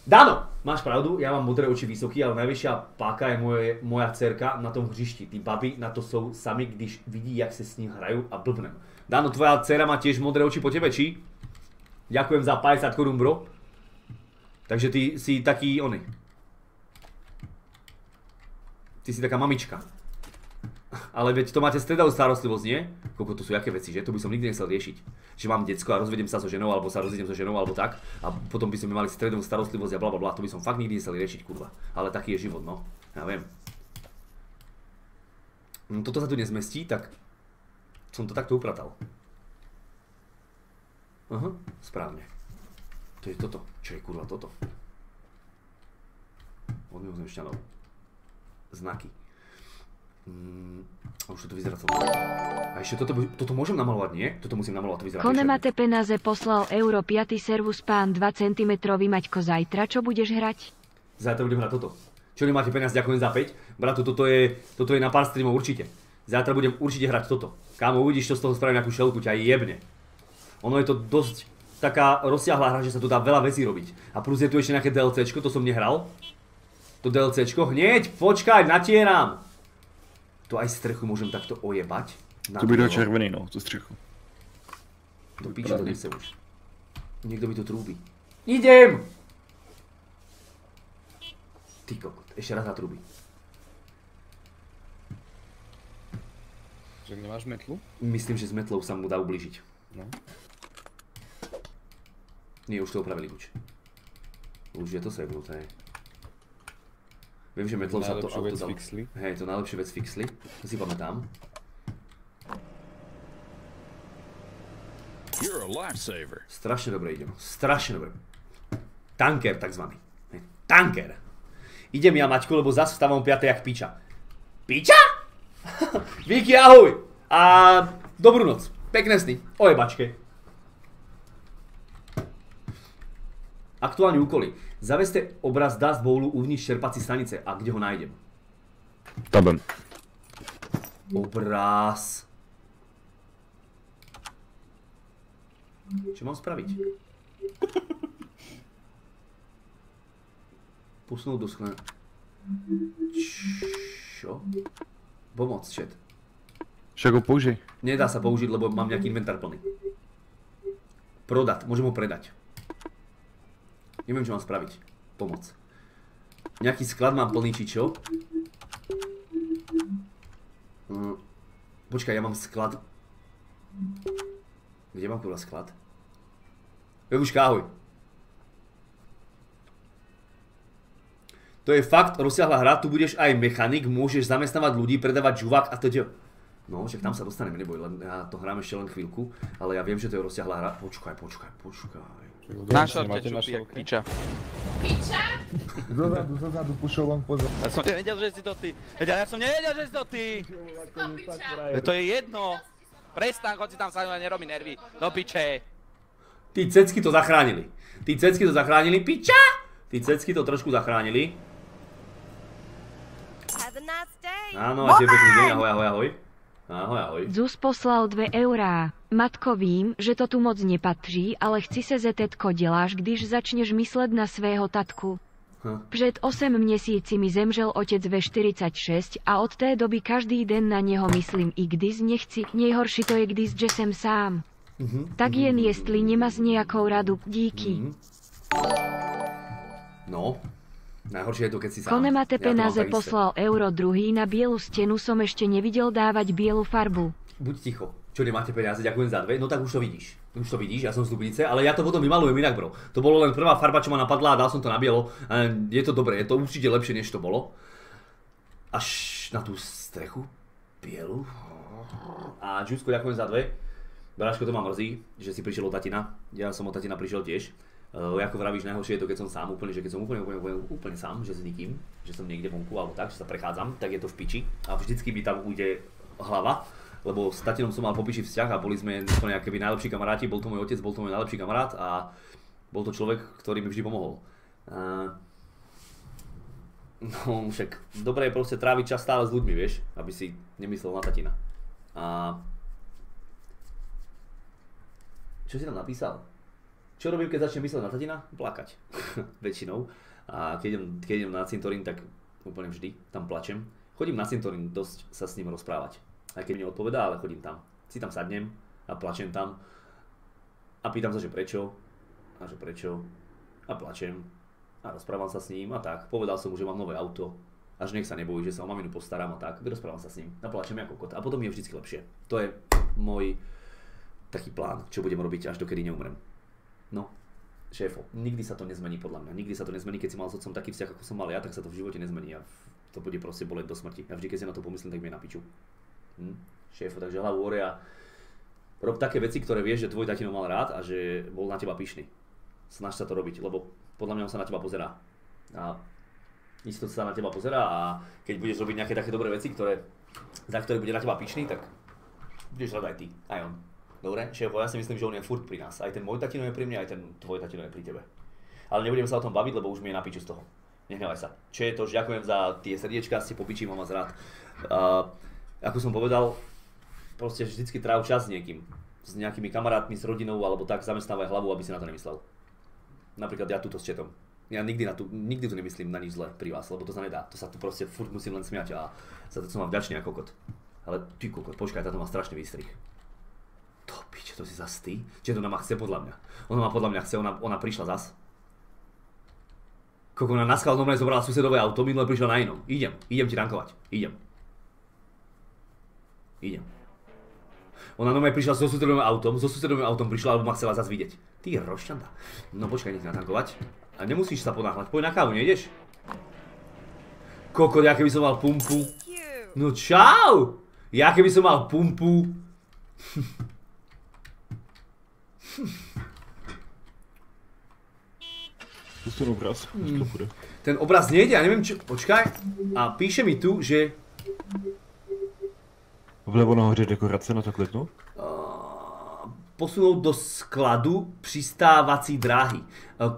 Dano, máš pravdu, ja mám modré oči vysoký, ale najvyššia páka je moje, moja dcerka na tom hřišti. Tí baby na to jsou sami, když vidí, jak se s ním hrajú a blbnem. Dano, tvoja dcera má tiež modré oči po tebe, či? Ďakujem za 50 korún, bro. Takže ty si taký, ony. Ty si taká mamička. Ale veď to máte stredovú starostlivosť, nie? Koľko to sú jaké veci, že? To by som nikdy nechcel riešiť. Že mám decko a rozvedem sa so ženou, alebo sa rozvedem so ženou, alebo tak. A potom by sme mali stredovú starostlivosť a bla. To by som fakt nikdy nechcel riešiť, kurva. Ale taký je život, no. Ja viem. No, toto sa tu nezmestí, tak som to takto upratal. Aha, správne. To je toto. Čo je kurva toto? Odmiel som šťanov. Znaky. Mm, už to vyzerá celkom. A ešte toto, toto môžem namalovať, nie? Toto musím namalovať, to vyzerá Konemate penaze poslal euro 5 servus pán 2 cm Maťko zajtra, čo budeš hrať? Zajtra budem hrať toto. Čo nemáte peniaz, ďakujem za 5. Bratu, toto je, toto je na pár streamov určite. Zajtra budem určite hrať toto. Kámo, uvidíš, čo z toho spravím nejakú šelku, ťa jebne. Ono je to dosť taká rozsiahla hra, že sa tu dá veľa vecí robiť. A plus je tu ešte nejaké DLCčko, to som nehral. To DLCčko, hneď, počkaj, natieram. Tu aj strechu môžem takto ojebať. Na To by bielo. červený, no, tú střechu. To píče, to nechce už. Niekto mi to trúbi. Idem! Ty kokot, ešte raz zatrúbi. Že nemáš metlu? Myslím, že s metlou sa mu dá ubližiť. No. Nie, už to opravili buď. Už je to sebnuté. Viem, že metlou sa to auto dalo. fixli. Hej, to najlepšiu vec fixli. To si pamätám. You're a lifesaver. Strašne dobre idem. Strašne dobre. Tanker takzvaný. Hej, Tanker. Idem ja, Maťko, lebo zase vstávam 5. jak piča. Piča? Víky, ahoj! A dobrú noc. Pekné sny. Ojebačke. Aktuálne úkoly. Zaveste obraz Dust Bowlu uvnitř čerpací stanice. A kde ho nájdem? Tabem. Obraz. Čo mám spraviť? Pusnúť do sklen. Čo? Pomoc, chat. Však ho použij. Nedá sa použiť, lebo mám nejaký inventár plný. Prodat, môžem ho predať. Neviem, čo mám spraviť. Pomoc. Nejaký sklad mám plný, či čo? Mm, počkaj, ja mám sklad. Kde mám kurva sklad? Vebuška, ahoj. To je fakt rozsiahla hra, tu budeš aj mechanik, môžeš zamestnávať ľudí, predávať žuvák a teď. No, však tam sa dostaneme, neboj, len ja to hrám ešte len chvíľku, ale ja viem, že to je rozsiahla hra. Počkaj, počkaj, počkaj. Na šorte čupí, jak piča. Zozadu, zozadu, pušol vám pozor. Ja som nevedel, že si to ty. Veď ja som nevedel, že si to ty. To je jedno. Prestaň, choď si tam sa nerobí nervy. Do piče. Tí cecky to zachránili. Tí cecky to zachránili, piča! Tí cecky to trošku zachránili. Áno, a tebe pekný deň, ahoj, ahoj, ahoj. Ahoj, ahoj. Zus poslal 2 eurá. Matko vím, že to tu moc nepatří, ale chci se zetetko děláš, když začneš myslet na svého tatku. Hm. Před 8 měsíci mi zemřel otec ve 46 a od té doby každý den na něho myslím i když nechci. Nejhorší to je, když že jsem sám. Mhm. Tak jen jestli nemáš nějakou radu, díky. No, najhoršie je to, keď si sám. Konemate Ja isté. poslal euro druhý na bielu stenu som ešte nevidel dávať bielu farbu. Buď ticho. Čo nemáte peniaze, ďakujem za dve. No tak už to vidíš. Už to vidíš, ja som z Dubnice, ale ja to potom vymalujem inak, bro. To bolo len prvá farba, čo ma napadla a dal som to na bielo. Je to dobré, je to určite lepšie, než to bolo. Až na tú strechu bielu. A Jusko, ďakujem za dve. Bráško, to ma mrzí, že si prišiel od tatina. Ja som od tatina prišiel tiež. Uh, ako vravíš, najhoršie je to, keď som sám úplne, že keď som úplne, úplne, úplne, úplne sám, že s nikým, že som niekde vonku alebo tak, že sa prechádzam, tak je to v piči a vždycky mi tam ujde hlava, lebo s tatinom som mal po piči vzťah a boli sme úplne najlepší kamaráti, bol to môj otec, bol to môj najlepší kamarát a bol to človek, ktorý mi vždy pomohol. Uh, no však dobre je proste tráviť čas stále s ľuďmi, vieš, aby si nemyslel na tatina. A čo si tam napísal? Čo robím, keď začnem mysleť na tatina? Plakať. Väčšinou. A keď idem, keď idem na cintorín, tak úplne vždy tam plačem. Chodím na cintorín dosť sa s ním rozprávať. Aj keď mi neodpovedá, ale chodím tam. Si tam sadnem a plačem tam. A pýtam sa, že prečo. A že prečo. A plačem. A rozprávam sa s ním a tak. Povedal som mu, že mám nové auto. A že nech sa nebojí, že sa o maminu postaram a tak. Rozprávam sa s ním. A plačem ako kot. A potom je vždy lepšie. To je môj taký plán, čo budem robiť až dokedy neumrem. No, šéfo, nikdy sa to nezmení podľa mňa. Nikdy sa to nezmení, keď si mal s otcom taký vzťah, ako som mal ja, tak sa to v živote nezmení a to bude proste boleť do smrti. A vždy, keď si na to pomyslím, tak mi je na piču. Hm? Šéfo, takže hlavu hore a rob také veci, ktoré vieš, že tvoj tatino mal rád a že bol na teba pyšný. Snaž sa to robiť, lebo podľa mňa on sa na teba pozerá. A isto sa na teba pozerá a keď budeš robiť nejaké také dobré veci, ktoré, za ktoré bude na teba pyšný, tak budeš rád aj ty, aj on. Dobre, šéfo, ja si myslím, že on je furt pri nás. Aj ten môj tatino je pri mne, aj ten tvoj tatino je pri tebe. Ale nebudem sa o tom baviť, lebo už mi je na piču z toho. Nehnevaj sa. Čo je to, ďakujem za tie srdiečka, ste popičí, mám vás rád. Uh, ako som povedal, proste vždycky tráv čas s niekým. S nejakými kamarátmi, s rodinou, alebo tak zamestnávaj hlavu, aby si na to nemyslel. Napríklad ja túto s četom. Ja nikdy, na tu, nikdy tu nemyslím na nič zle pri vás, lebo to sa nedá. To sa tu proste furt musím len smiať a za to som vám vďačný ako kokot. Ale ty kokot, počkaj, táto má strašný výstrih. To piče, to si zas ty? Čiže to ona ma chce podľa mňa. Ona ma podľa mňa chce, ona, ona prišla zas. Koko ona na skal normálne zobrala susedové auto, minule prišla na inom. Idem, idem ti tankovať. Idem. Idem. Ona normálne prišla so susedovým autom, so susedovým autom prišla, alebo ma chcela zas vidieť. Ty rošťanda. No počkaj, nech natankovať. A nemusíš sa ponáhľať, poď na kávu, nejdeš? Koko, ja keby som mal pumpu. No čau! Ja keby som mal pumpu. Ten obraz, hmm. Ten obraz nejde, ja neviem čo, počkaj. A píše mi tu, že... Vlevo nahoře dekorace, na to kliknu. Uh, posunout do skladu přistávací dráhy. Uh,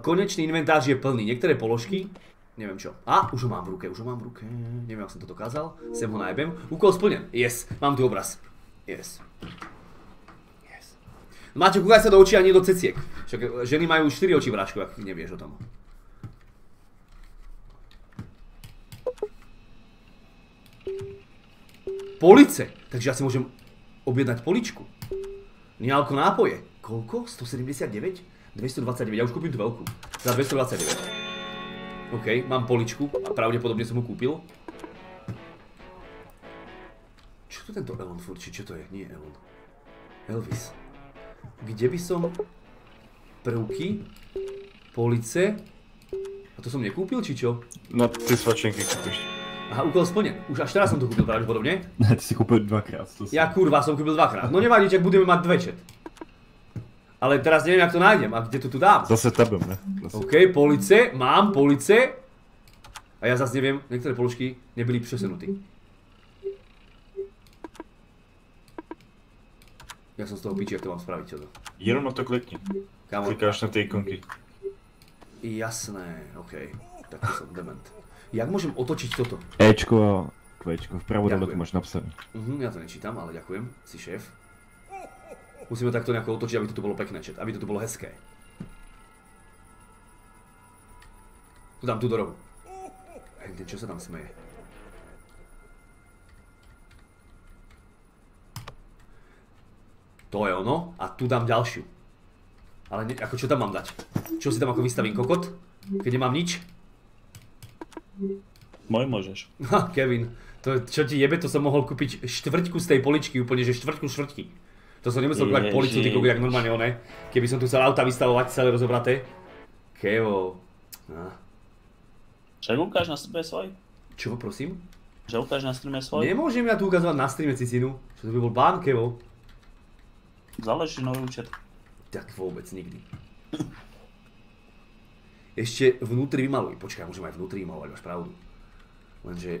konečný inventář je plný. Některé položky, neviem čo. A, už ho mám v ruke, už ho mám v ruke. Neviem, ak som to dokázal. Sem ho najebem. Úkol splnen. Yes, mám tu obraz. Yes. Máte, kúkaj sa do očí a nie do ceciek. Však ženy majú 4 oči vračku, ak nevieš o tom. Police. Takže ja si môžem objednať poličku. Nealko nápoje. Koľko? 179? 229. Ja už kúpim tú veľkú. Za 229. OK, mám poličku a pravdepodobne som ho kúpil. Čo to tento Elon furt? Čo to je? Nie Elon. Elvis. Kde by som... Prvky? Police? A to som nekúpil, či čo? Na ty svačenky kúpiš. Aha, úkol splnen. Už až teraz som to kúpil pravdepodobne. Ne, ty si kúpil dvakrát. To si... Ja kurva som kúpil dvakrát. No nevadí, ak budeme dve chat. Ale teraz neviem, jak to nájdem a kde to tu dám. Zase tebe, ne? Zase. OK, police, mám police. A ja zase neviem, niektoré položky nebyli přesunutí. Ja som z toho piči, jak to mám spraviť, čo to? Jenom na to klikni. Kámo. Klikáš na tie ikonky. Jasné, OK. Tak to som dement. Jak môžem otočiť toto? Ečko Kvečko, vpravo dole to máš napsané. Mhm, ja to nečítam, ale ďakujem, si šéf. Musíme takto nejako otočiť, aby toto bolo pekné chat, aby toto bolo hezké. Tu dám tu do rohu. Hej, čo sa tam smeje? To je ono. A tu dám ďalšiu. Ale ne, ako čo tam mám dať? Čo si tam ako vystavím kokot? Keď nemám nič? Môj môžeš. Ha, Kevin. To, čo ti jebe, to som mohol kúpiť štvrťku z tej poličky, úplne, že štvrťku štvrťky. To som nemusel kúpať policu, ty kokot, jak normálne one. Keby som tu chcel auta vystavovať celé rozobraté. Kevo. Ah. Však ukáž na streame svoj. Čo, prosím? Že ukáž na streame svoj. Nemôžem ja tu ukazovať na streame cicinu. Čo to by bol bán, Kevo. Založíš nový účet. Tak vôbec nikdy. Ešte vnútri vymaluj. Počkaj, môžem aj vnútri vymalovať, máš pravdu. Lenže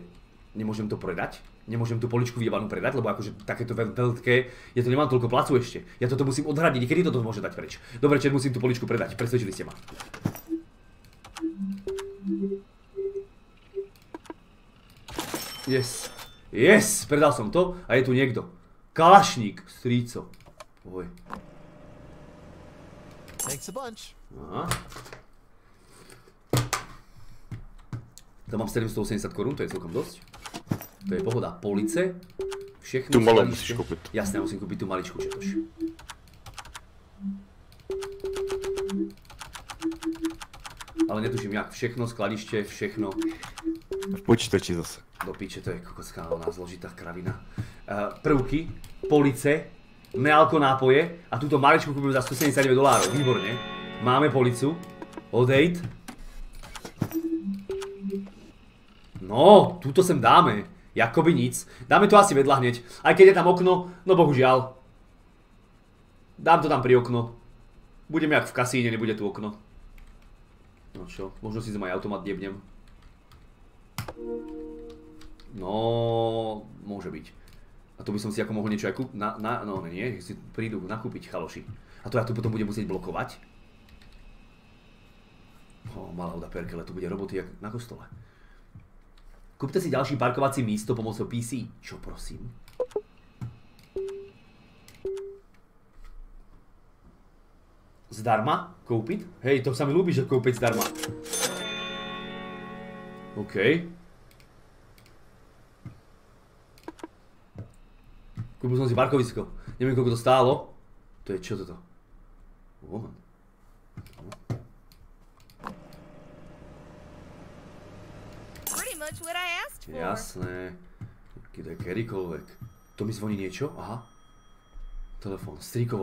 nemôžem to predať. Nemôžem tú poličku vyjebanú predať, lebo akože takéto veľ- veľké, ja to nemám toľko placu ešte. Ja toto musím odhradiť, kedy toto môže dať preč. Dobre, čet, musím tú poličku predať, presvedčili ste ma. Yes. Yes, predal som to a je tu niekto. Kalašník, stríco. Oj. Thanks a bunch. Aha. To mám 780 korún, to je celkom dosť. To je pohoda. Police, všechno Tu malou musíš kúpiť. Jasné, musím kúpiť tú maličku četoš. Ale netuším jak, všechno, skladište, všechno. V počítači zase. Do piče, to je kokocká ona zložitá kravina. Uh, prvky, police, nealko nápoje a túto maličku kúpim za 179 dolárov, výborne. Máme policu, odejď. No, túto sem dáme, jakoby nic. Dáme to asi vedľa hneď, aj keď je tam okno, no bohužiaľ. Dám to tam pri okno. Budem jak v kasíne, nebude tu okno. No čo, možno si tam aj automat jebnem. No, môže byť. A to by som si ako mohol niečo aj kúp... No nie, si prídu nakúpiť chaloši. A to ja tu potom budem musieť blokovať. O, malá oda perkele, tu bude roboty jak na kostole. Kúpte si ďalší parkovací místo pomocou PC. Čo prosím? Zdarma? Kúpiť? Hej, to sa mi ľúbi, že kúpiť zdarma. OK. Kúpil som si parkovisko. Neviem, koľko to stálo. To je čo toto? Woman. Pretty much what I asked. Jasné. Je kedykoľvek. To mi zvoní niečo? Aha. Telefón. Strýko.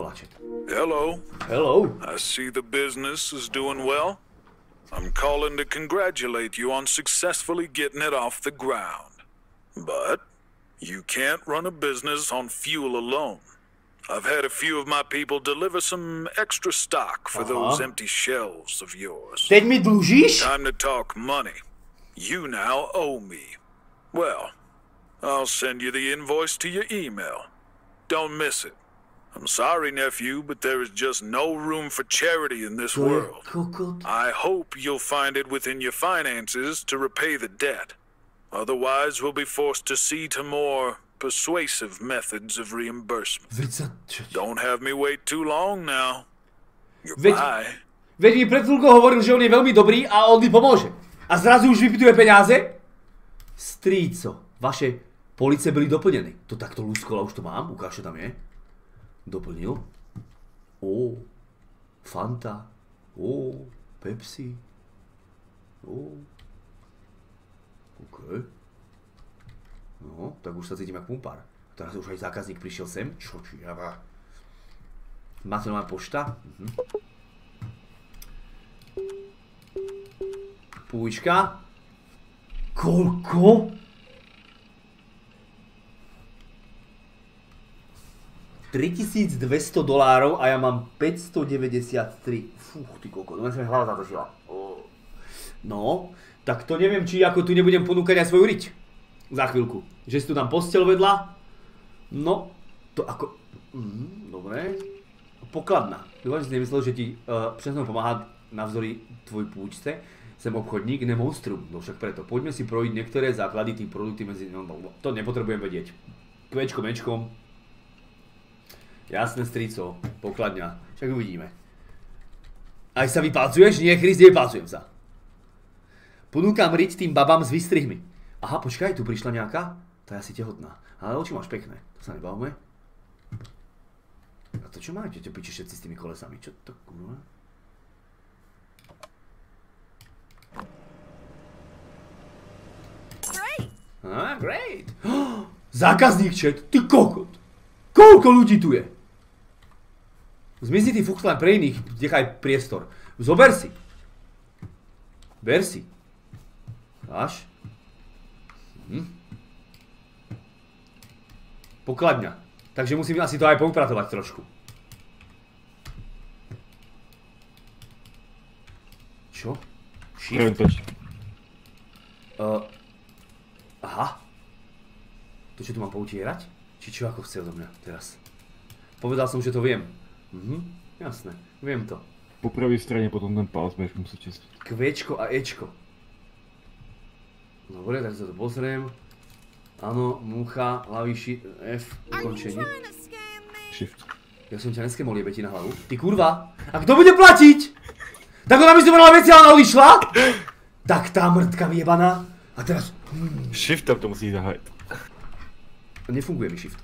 Hello. Hello. I see the business is doing well. I'm calling to congratulate you on successfully getting it off the ground. But you can't run a business on fuel alone. I've had a few of my people deliver some extra stock for those Uh-huh. empty shelves of yours. Teď mi dlužíš? Time to talk money. You now owe me. Well, I'll send you the invoice to your email. Don't miss it. I'm sorry, nephew, but there is just no room for charity in this world. I hope you'll find it within your finances to repay the debt. Otherwise, we'll be forced to see to more persuasive methods of reimbursement. Veď sa... Čo, Don't have me wait too long now. Goodbye. Veď mi pred chvíľkou hovoril, že on je veľmi dobrý a on mi pomôže. A zrazu už vypituje peniaze? Stríco, vaše police byli doplnené. To takto lúskolo, už to mám, ukáž, čo tam je. Doplnil. Ó, Fanta. Ó, Pepsi. Ó. OK. No, tak už sa cítim jak pumpár. Teraz už aj zákazník prišiel sem. Čo či java. Materiálna pošta. Mhm. Pújčka. Koľko? 3200 dolárov a ja mám 593. Fúch, ty koko, to sa mi hlava zatočila. No, tak to neviem, či ako tu nebudem ponúkať aj svoju riť. Za chvíľku. Že si tu dám postel vedľa. No, to ako... Mm, dobre. Pokladná. Dúfam, že si nemyslel, že ti uh, pomáha navzory tvoj púčce. Som obchodník, ne monstrum. No však preto. Poďme si projiť niektoré základy tých produkty medzi... No, no, to nepotrebujem vedieť. Kvečko, mečkom. Jasné, strico. Pokladňa. Však uvidíme. Aj sa vypálcuješ? Nie, Chris, nevypálcujem sa. Ponúkam riť tým babám s vystrihmi. Aha, počkaj, tu prišla nejaká? Tá je asi tehotná. Ale oči máš pekné. To sa nebavme. A to čo máte, čo piči všetci s tými kolesami? Čo to kurva? Ah, great. Zákazník chat, ty kokot. Koľko ľudí tu je? Zmizni ty fuchtlan pre iných, nechaj priestor. Zober si. Ber si. Dáš? Hm. Pokladňa. Takže musím asi to aj poupratovať trošku. Čo? Shift? Uh, aha. To čo tu mám poutierať? Či čo ako chce odo mňa teraz? Povedal som, že to viem. Mhm, jasné, viem to. Po pravej strane potom ten palec budeš musieť čistiť. Kvečko a Ečko. Dobre, tak sa to pozriem. Áno, mucha, klavíši, F, ukončenie. Shift. Ja som ťa neskemol jebeti na hlavu. Ty kurva! A kto bude platiť? Tak ona mi zobrala veci a ona odišla? Tak tá mrtka vyjebaná. A teraz... Hmm. Shiftom to musíš zahájiť. Nefunguje mi shift.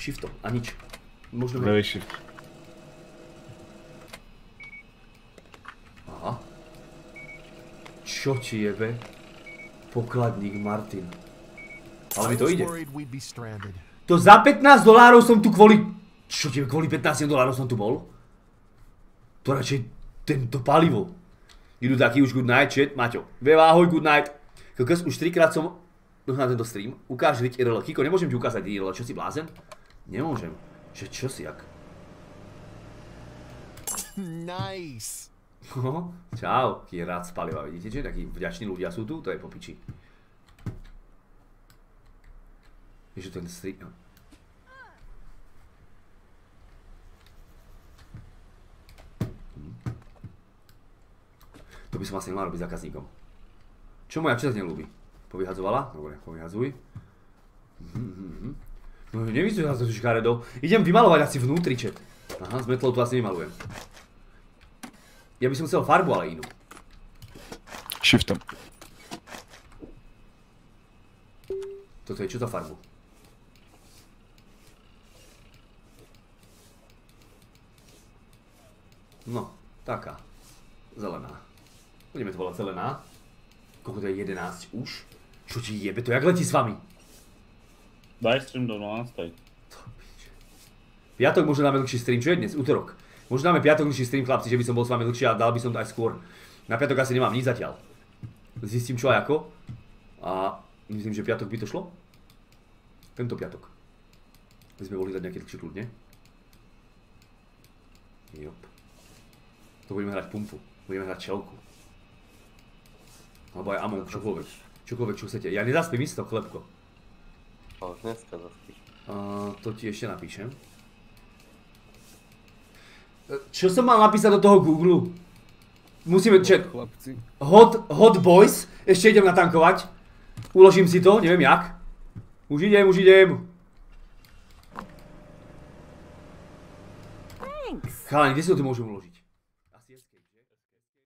Shiftom a nič. Možno... Levý shift. Aha. Čo ti jebe? Pokladník Martin. Ale mi to ide. To za 15 dolárov som tu kvôli... Čo ti, kvôli 15 dolárov som tu bol? To radšej tento palivo. Idú taký už good night, chat, Maťo. Veva, ahoj, good night. Kokos, už trikrát som na tento stream. Ukáž riť IRL. Kiko, nemôžem ti ukázať IRL, čo si blázen? Nemôžem. Že čo si, jak? Nice. No, čau, je rád spaliva, vidíte, že? Takí vďační ľudia sú tu, to je po piči. Vieš, ten stream... no. Hm. To by som asi nemal robiť zákazníkom. Čo moja časť nelúbi? Povyhadzovala? Dobre, povyhadzuj. Mhm, mhm, mhm. No nevyzerá to škaredo. Idem vymalovať asi vnútri, čet. Aha, s metlou to asi nemalujem. Ja by som chcel farbu, ale inú. Shiftom. Toto je čo za farbu? No, taká. Zelená. Budeme to volať zelená. Koľko to je 11 už? Čo ti jebe, to jak letí s vami? Daj stream do 12. Piatok možno dáme dlhší stream, čo je dnes? Útorok. Možno dáme piatok dlhší stream, chlapci, že by som bol s vami dlhšie a dal by som to aj skôr. Na piatok asi nemám nič zatiaľ. Zistím čo a ako. A myslím, že piatok by to šlo. Tento piatok. My sme mohli dať nejaký dlhší kľudne. Jop. To budeme hrať pumpu. Budeme hrať čelku. Alebo aj Among, čokoľvek. Čokoľvek, čo chcete. Ja nezaspím isto, chlebko. Ale dneska zaspíš. To ti ešte napíšem. E, Čo som mal napísať do toho Google? Musíme, čet. Hot, hot boys. Ešte idem natankovať. Uložím si to, neviem jak. Už idem, už idem. Chalani, kde si to tu môžem uložiť?